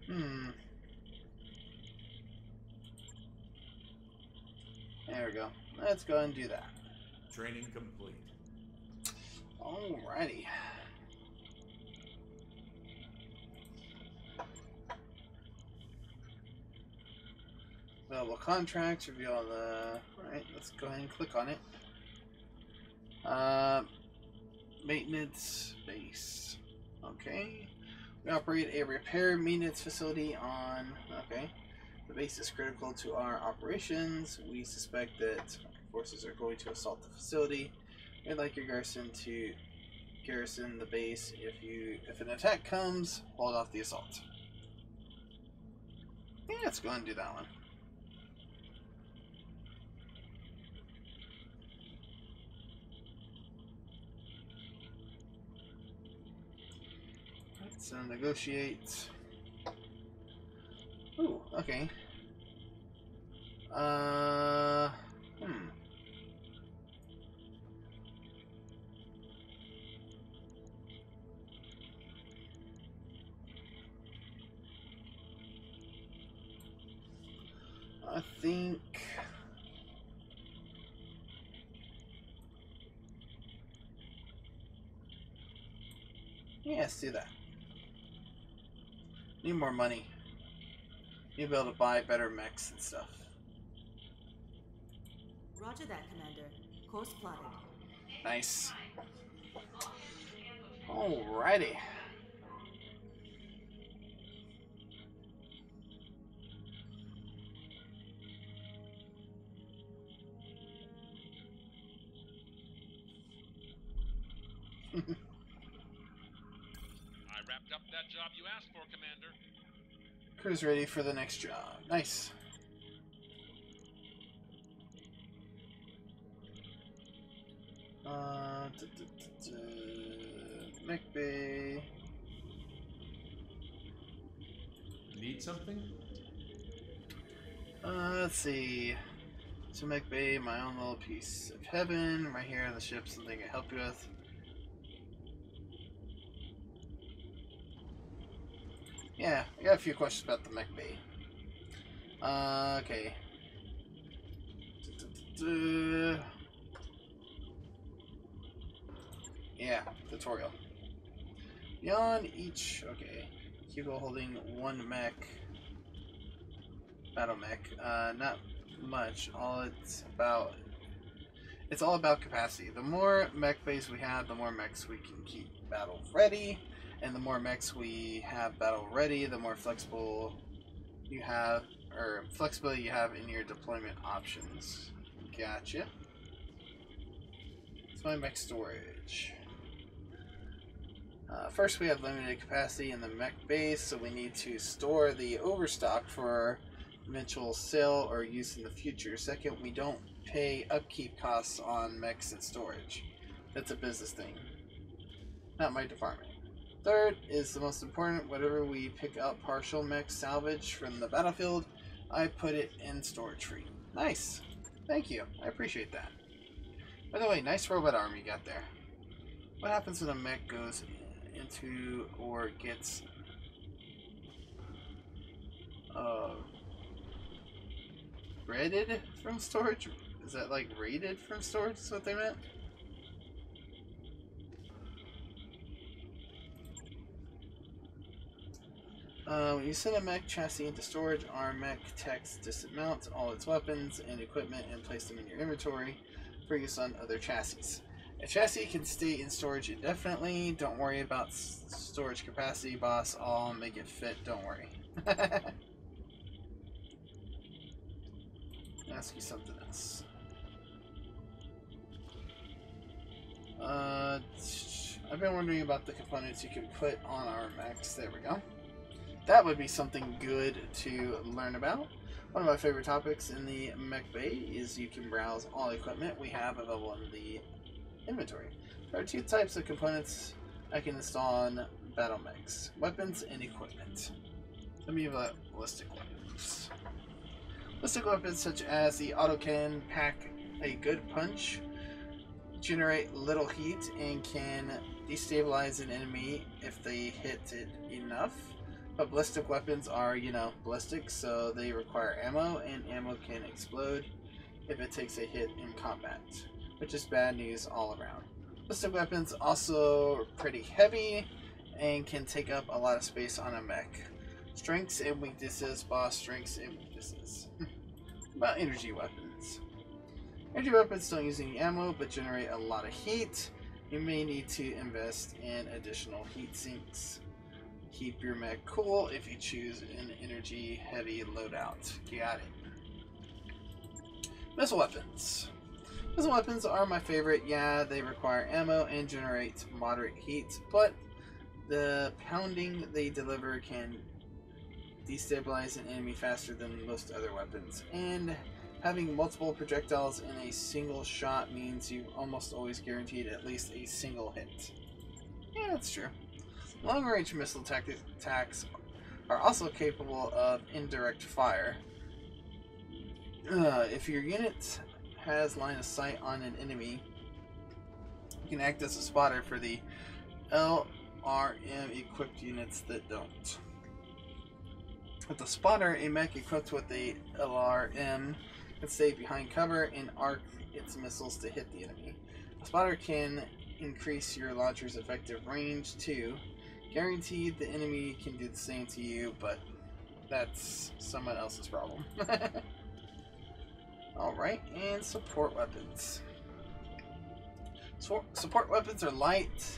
Hmm. There we go. Let's go and do that. Training complete. Alrighty. Available contracts, review all the. Alright, let's go ahead and click on it. Uh, maintenance base. Okay. We operate a repair maintenance facility on. Okay. The base is critical to our operations. We suspect that forces are going to assault the facility. We'd like your garrison to garrison the base. If you if an attack comes, hold off the assault. Yeah, let's go and do that one. Right, so negotiate. Ooh, okay. Uh, hmm. I think. Yeah, let's do that. Need more money. Need to be able to buy better mechs and stuff. Roger that, Commander. Course plotted. Nice. Alrighty. I wrapped up that job you asked for, Commander. Crew's ready for the next job. Nice. Uh, d- d- d- d- Mech Bay. Need something? Uh, let's see. So Mech Bay, my own little piece of heaven. Right here on the ship, something I can help you with. Yeah, I got a few questions about the Mech Bay. Uh, okay. Yeah, tutorial. Beyond each, okay, Hugo holding one mech, battle mech. Uh, not much. All it's about, it's all about capacity. The more mech base we have, the more mechs we can keep battle ready, and the more mechs we have battle ready, the more flexible you have, or flexibility you have in your deployment options. Gotcha. It's my mech storage. Uh, first, we have limited capacity in the mech base, so we need to store the overstock for eventual sale or use in the future. Second, we don't pay upkeep costs on mechs and storage. That's a business thing, not my department. Third is the most important. Whatever we pick up partial mech salvage from the battlefield, I put it in storage free. Nice. Thank you. I appreciate that. By the way, nice robot arm you got there. What happens when a mech goes into or gets uh raided from storage? Is that like raided from storage? Is what they meant? Uh, when you send a mech chassis into storage, our mech techs dismount all its weapons and equipment and place them in your inventory for use on other chassis. A chassis can stay in storage indefinitely. Don't worry about storage capacity, boss. I'll make it fit. Don't worry. Ask you something else. Uh, I've been wondering about the components you can put on our mechs. There we go. That would be something good to learn about. One of my favorite topics in the mech bay is you can browse all equipment we have available in the inventory. There are two types of components I can install on battle mechs weapons and equipment. Let me about ballistic weapons. Ballistic weapons such as the autocannon pack a good punch, generate little heat, and can destabilize an enemy if they hit it enough. But ballistic weapons are, you know, ballistic, so they require ammo, and ammo can explode if it takes a hit in combat, which is bad news all around. Ballistic weapons also are pretty heavy and can take up a lot of space on a mech. Strengths and weaknesses, boss strengths and weaknesses. About energy weapons. Energy weapons don't use any ammo but generate a lot of heat. You may need to invest in additional heat sinks. Keep your mech cool if you choose an energy heavy loadout. Got it. Missile weapons. Missile weapons are my favorite. Yeah, they require ammo and generate moderate heat, but the pounding they deliver can destabilize an enemy faster than most other weapons. And having multiple projectiles in a single shot means you almost always guaranteed at least a single hit. Yeah, that's true. Long range missile attacks are also capable of indirect fire. Uh, if your unit has line of sight on an enemy, you can act as a spotter for the LRM equipped units that don't. With the spotter, a mech equipped with a LRM can stay behind cover and arc its missiles to hit the enemy. A spotter can increase your launcher's effective range too. Guaranteed the enemy can do the same to you, but that's someone else's problem. Alright, and support weapons. So, support weapons are light,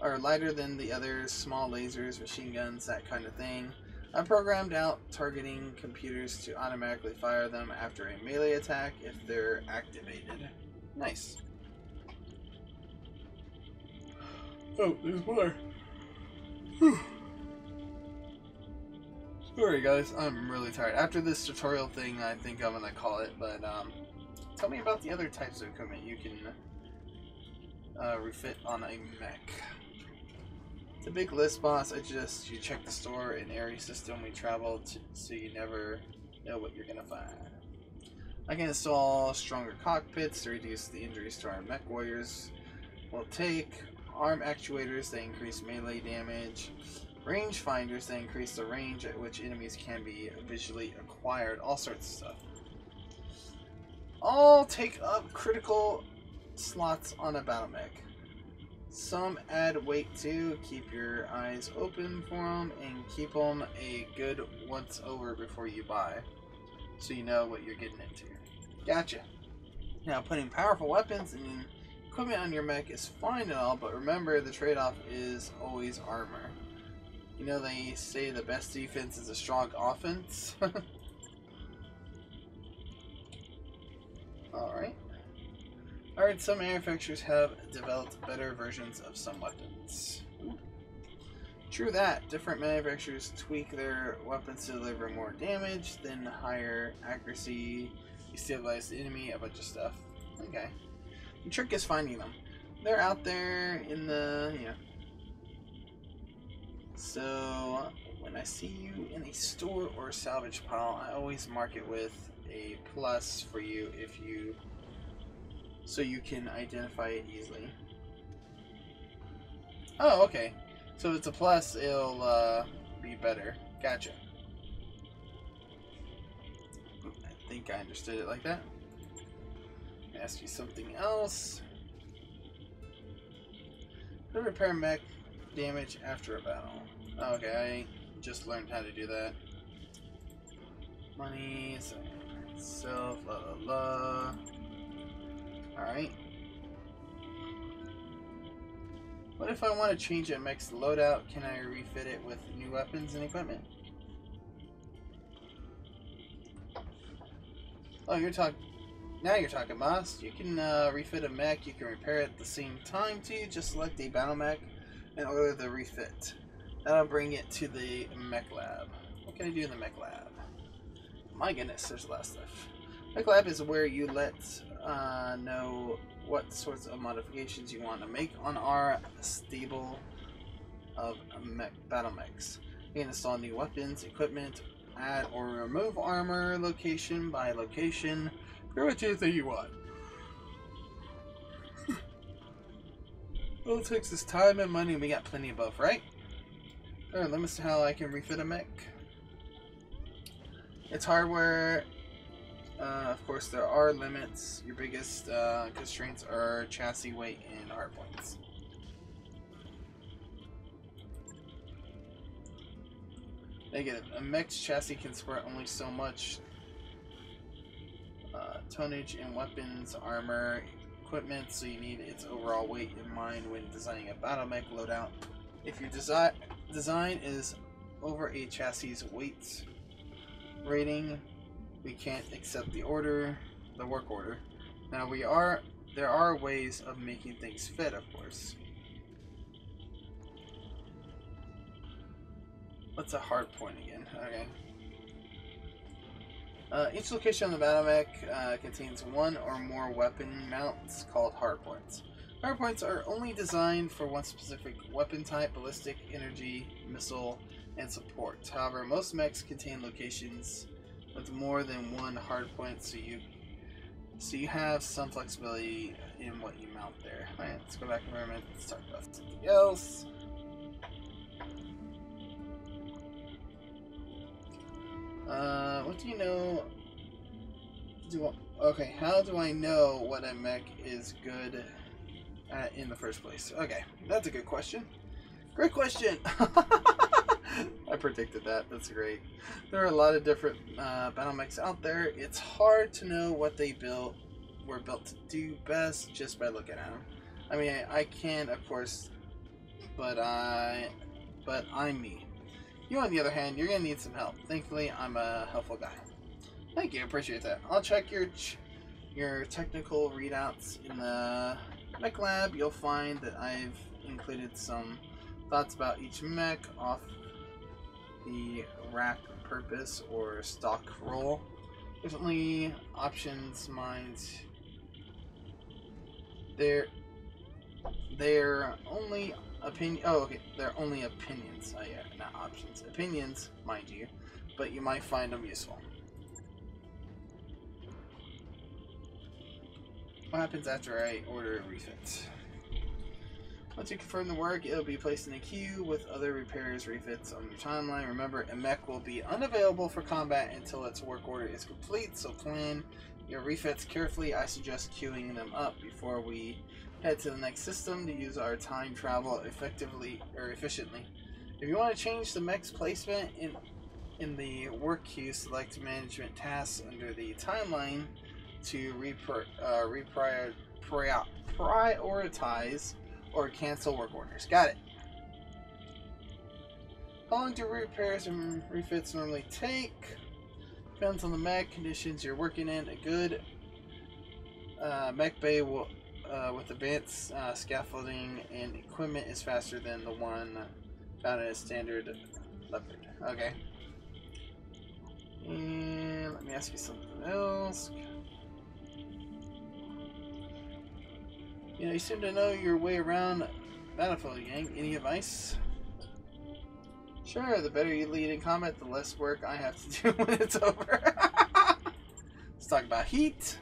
are lighter than the others, small lasers, machine guns, that kind of thing. I programmed out targeting computers to automatically fire them after a melee attack if they're activated. Nice. Oh, there's more. Whew. Sorry guys, I'm really tired. After this tutorial thing, I think I'm gonna call it, but um, tell me about the other types of equipment you can uh, refit on a mech. It's a big list, boss. I just you check the store and area system we travel to, so you never know what you're gonna find. I can install stronger cockpits to reduce the injuries to our mech warriors. We'll take arm actuators that increase melee damage, range finders that increase the range at which enemies can be visually acquired, all sorts of stuff. All take up critical slots on a battle mech. Some add weight too. Keep your eyes open for them and keep them a good once over before you buy, so you know what you're getting into. Gotcha. Now, putting powerful weapons and equipment on your mech is fine and all, but remember the trade-off is always armor. You know they say the best defense is a strong offense. Alright. Alright, some manufacturers have developed better versions of some weapons. True that, different manufacturers tweak their weapons to deliver more damage, then higher accuracy, destabilize the enemy, a bunch of stuff. Okay. The trick is finding them. They're out there in the, know. So, when I see you in a store or a salvage pile, I always mark it with a plus for you if you so you can identify it easily. Oh, okay. So if it's a plus, it'll uh, be better. Gotcha. I think I understood it like that. Ask you something else. How to repair mech damage after a battle. Okay, just learned how to do that. Money, self, la la la. Alright. What if I want to change a mech's loadout? Can I refit it with new weapons and equipment? Oh, you're talking. Now you're talking, boss. You can uh, refit a mech. You can repair it at the same time too. Just select a battle mech and order the refit. That'll bring it to the mech lab. What can I do in the mech lab? My goodness, there's a lot of stuff. Mech lab is where you let uh, know what sorts of modifications you want to make on our stable of mech, battle mechs. You can install new weapons, equipment, add or remove armor location by location. Do much you think you want. well, it takes us time and money, and we got plenty of both, right? Are limits to how I can refit a mech. It's hardware uh, of course, there are limits. Your biggest uh, constraints are chassis weight and hard points. Negative. A mech's chassis can support only so much tonnage in weapons, armor, equipment, so you need its overall weight in mind when designing a battle mech loadout. If your desi design is over a chassis weight rating, we can't accept the order, the work order. Now we are, there are ways of making things fit, of course. What's a hard point again? Okay. Uh, each location on the battle mech uh, contains one or more weapon mounts called hardpoints. Hardpoints are only designed for one specific weapon type, ballistic, energy, missile, and support. However, most mechs contain locations with more than one hardpoint, so you so you have some flexibility in what you mount there. Alright, let's go back a moment. Let's talk about something else. Uh, what do you know? Do okay? How do I know what a mech is good at in the first place? Okay, that's a good question. Great question. I predicted that. That's great. There are a lot of different uh, battle mechs out there. It's hard to know what they built were built to do best just by looking at them. I mean, I, I can, of course, but I, but I'm me. You, on the other hand, you're gonna need some help. Thankfully, I'm a helpful guy. Thank you, appreciate that. I'll check your ch your technical readouts in the mech lab. You'll find that I've included some thoughts about each mech off the rack purpose or stock role. Only options minds. They're they're only opinion. Oh, okay. They're only opinions. Oh yeah, not options. Opinions, mind you, but you might find them useful. What happens after I order a refit? Once you confirm the work, it'll be placed in a queue with other repairs refits on your timeline. Remember, a mech will be unavailable for combat until its work order is complete, so plan your refits carefully. I suggest queuing them up before we head to the next system to use our time travel effectively or efficiently. If you want to change the mech's placement in in the work queue, select management tasks under the timeline to repri- uh, reprior- prior- prioritize or cancel work orders. Got it. How long do repairs and refits normally take? Depends on the mech conditions you're working in. A good uh, mech bay will, uh, with advanced uh, scaffolding and equipment is faster than the one found in a standard leopard. Okay. And let me ask you something else. You know, you seem to know your way around Battlefield, Yang. Any advice? Sure, the better you lead in combat, the less work I have to do when it's over. let's talk about heat.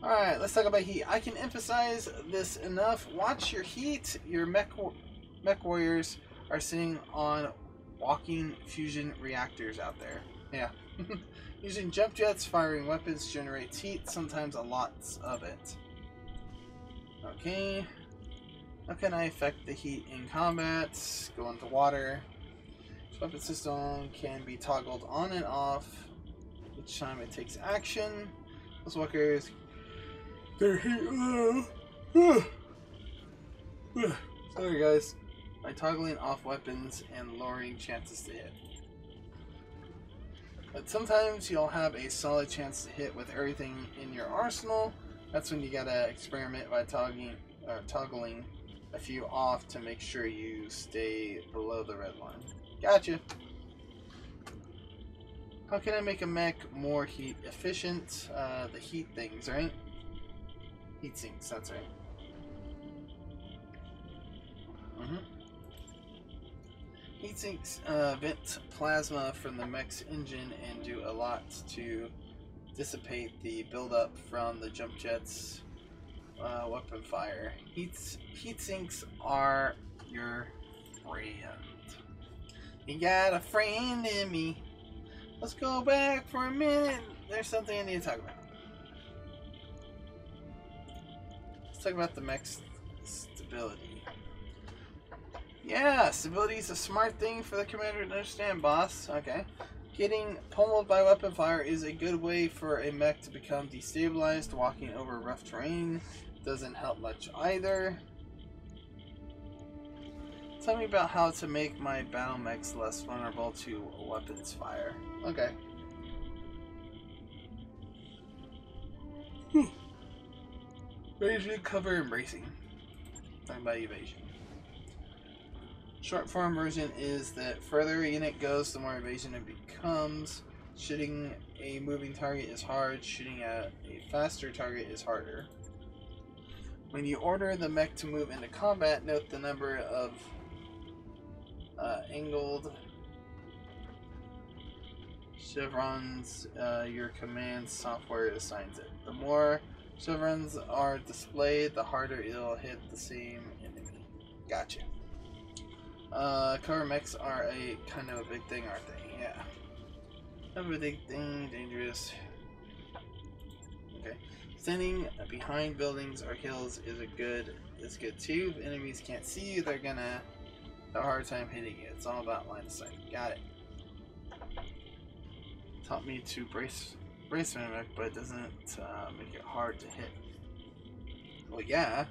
Alright, let's talk about heat. I can emphasize this enough. Watch your heat. Your mech, mech warriors are sitting on walking fusion reactors out there. Yeah. Using jump jets, firing weapons generates heat, sometimes a lot of it. Okay. How can I affect the heat in combat? Go into water. Weapon system can be toggled on and off each time it takes action. Those walkers. Their heat. Sorry, guys. By toggling off weapons and lowering chances to hit. But sometimes you'll have a solid chance to hit with everything in your arsenal. That's when you gotta experiment by toggling, or toggling a few off to make sure you stay below the red line. Gotcha. How can I make a mech more heat efficient? Uh, the heat things, right? Heat sinks, that's right. Mm-hmm. Heat sinks uh, vent plasma from the mech's engine and do a lot to dissipate the buildup from the jump jets uh, weapon fire. Heat, heat sinks are your friend. You got a friend in me. Let's go back for a minute. There's something I need to talk about. Let's talk about the mech's stability. Yeah, stability is a smart thing for the commander to understand, boss. Okay. Getting pummeled by weapon fire is a good way for a mech to become destabilized. Walking over rough terrain doesn't help much either. Tell me about how to make my battle mechs less vulnerable to weapons fire. Okay. Hmm. Evasion, cover, and bracing. Talking about evasion. Short form version is that further a unit goes, the more evasion it becomes. Shooting a moving target is hard, shooting at a faster target is harder. When you order the mech to move into combat, note the number of uh, angled chevrons uh, your command software assigns it. The more chevrons are displayed, the harder it'll hit the same enemy. Gotcha. Uh, cover mechs are a kind of a big thing, aren't they? Yeah. A big thing, dangerous. Okay. Standing behind buildings or hills is a good is good too. If enemies can't see you, they're gonna have a hard time hitting you. It's all about line of sight. Got it. Taught me to brace brace my mech, but it doesn't uh, make it hard to hit. Well, yeah.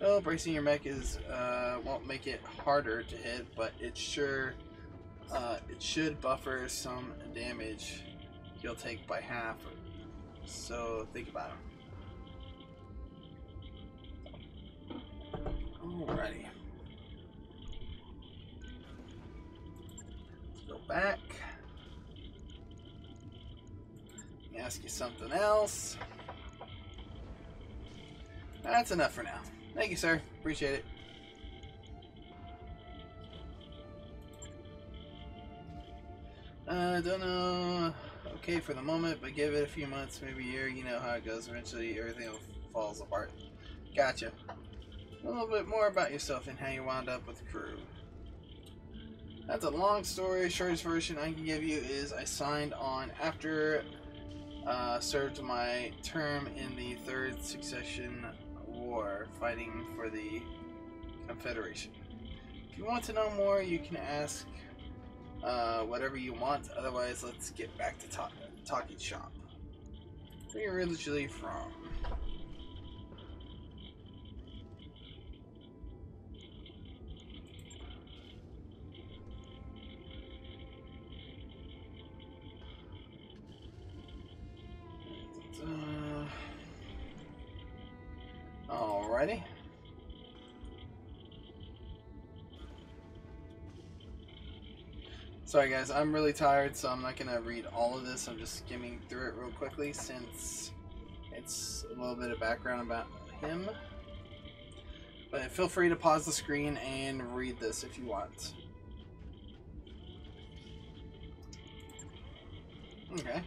Well, bracing your mech is uh, won't make it harder to hit, but it sure uh, it should buffer some damage you'll take by half. So think about it. Alrighty. Let's go back. Let me ask you something else. That's enough for now. Thank you, sir. Appreciate it. Uh, don't know. Okay for the moment, but give it a few months, maybe a year. You know how it goes. Eventually, everything falls apart. Gotcha. A little bit more about yourself and how you wound up with the crew. That's a long story. Shortest version I can give you is I signed on after uh, served my term in the third succession war fighting for the Confederation. If you want to know more, you can ask uh, whatever you want. Otherwise, let's get back to talk talking shop. Where are you're originally from. Alrighty. Sorry guys, I'm really tired, so I'm not gonna read all of this. I'm just skimming through it real quickly since it's a little bit of background about him. But feel free to pause the screen and read this if you want. Okay.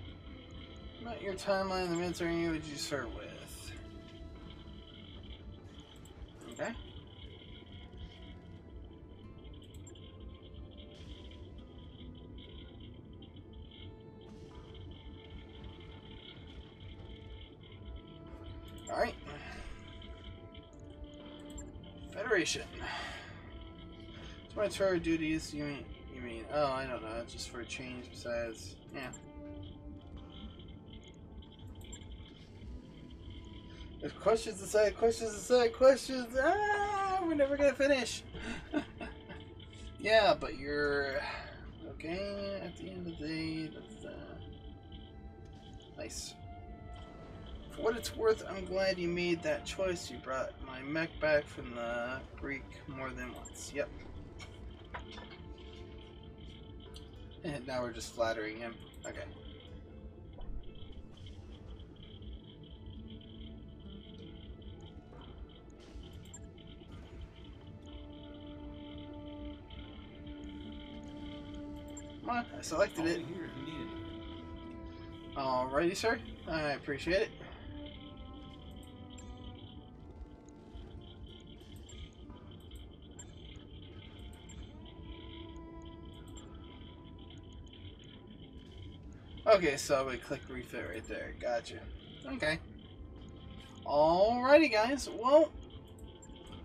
About your timeline, the military would you start with? Federation. So my tour duties, you mean, you mean, oh, I don't know, just for a change besides, yeah. There's questions aside, questions aside, questions, ah, we're never gonna finish. yeah, but you're, okay, at the end of the day, that's, uh, nice. For what it's worth, I'm glad you made that choice. You brought my mech back from the Greek more than once. Yep. And now we're just flattering him. Okay. Come on, I selected it. be here if you need it. Alrighty, sir. I appreciate it. Okay, so we click refit right there. Gotcha. Okay. Alrighty, guys. Well,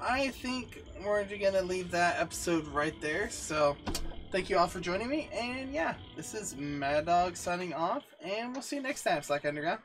I think we're gonna leave that episode right there. So, thank you all for joining me. And yeah, this is Madog signing off, and we'll see you next time, Slacker Underground.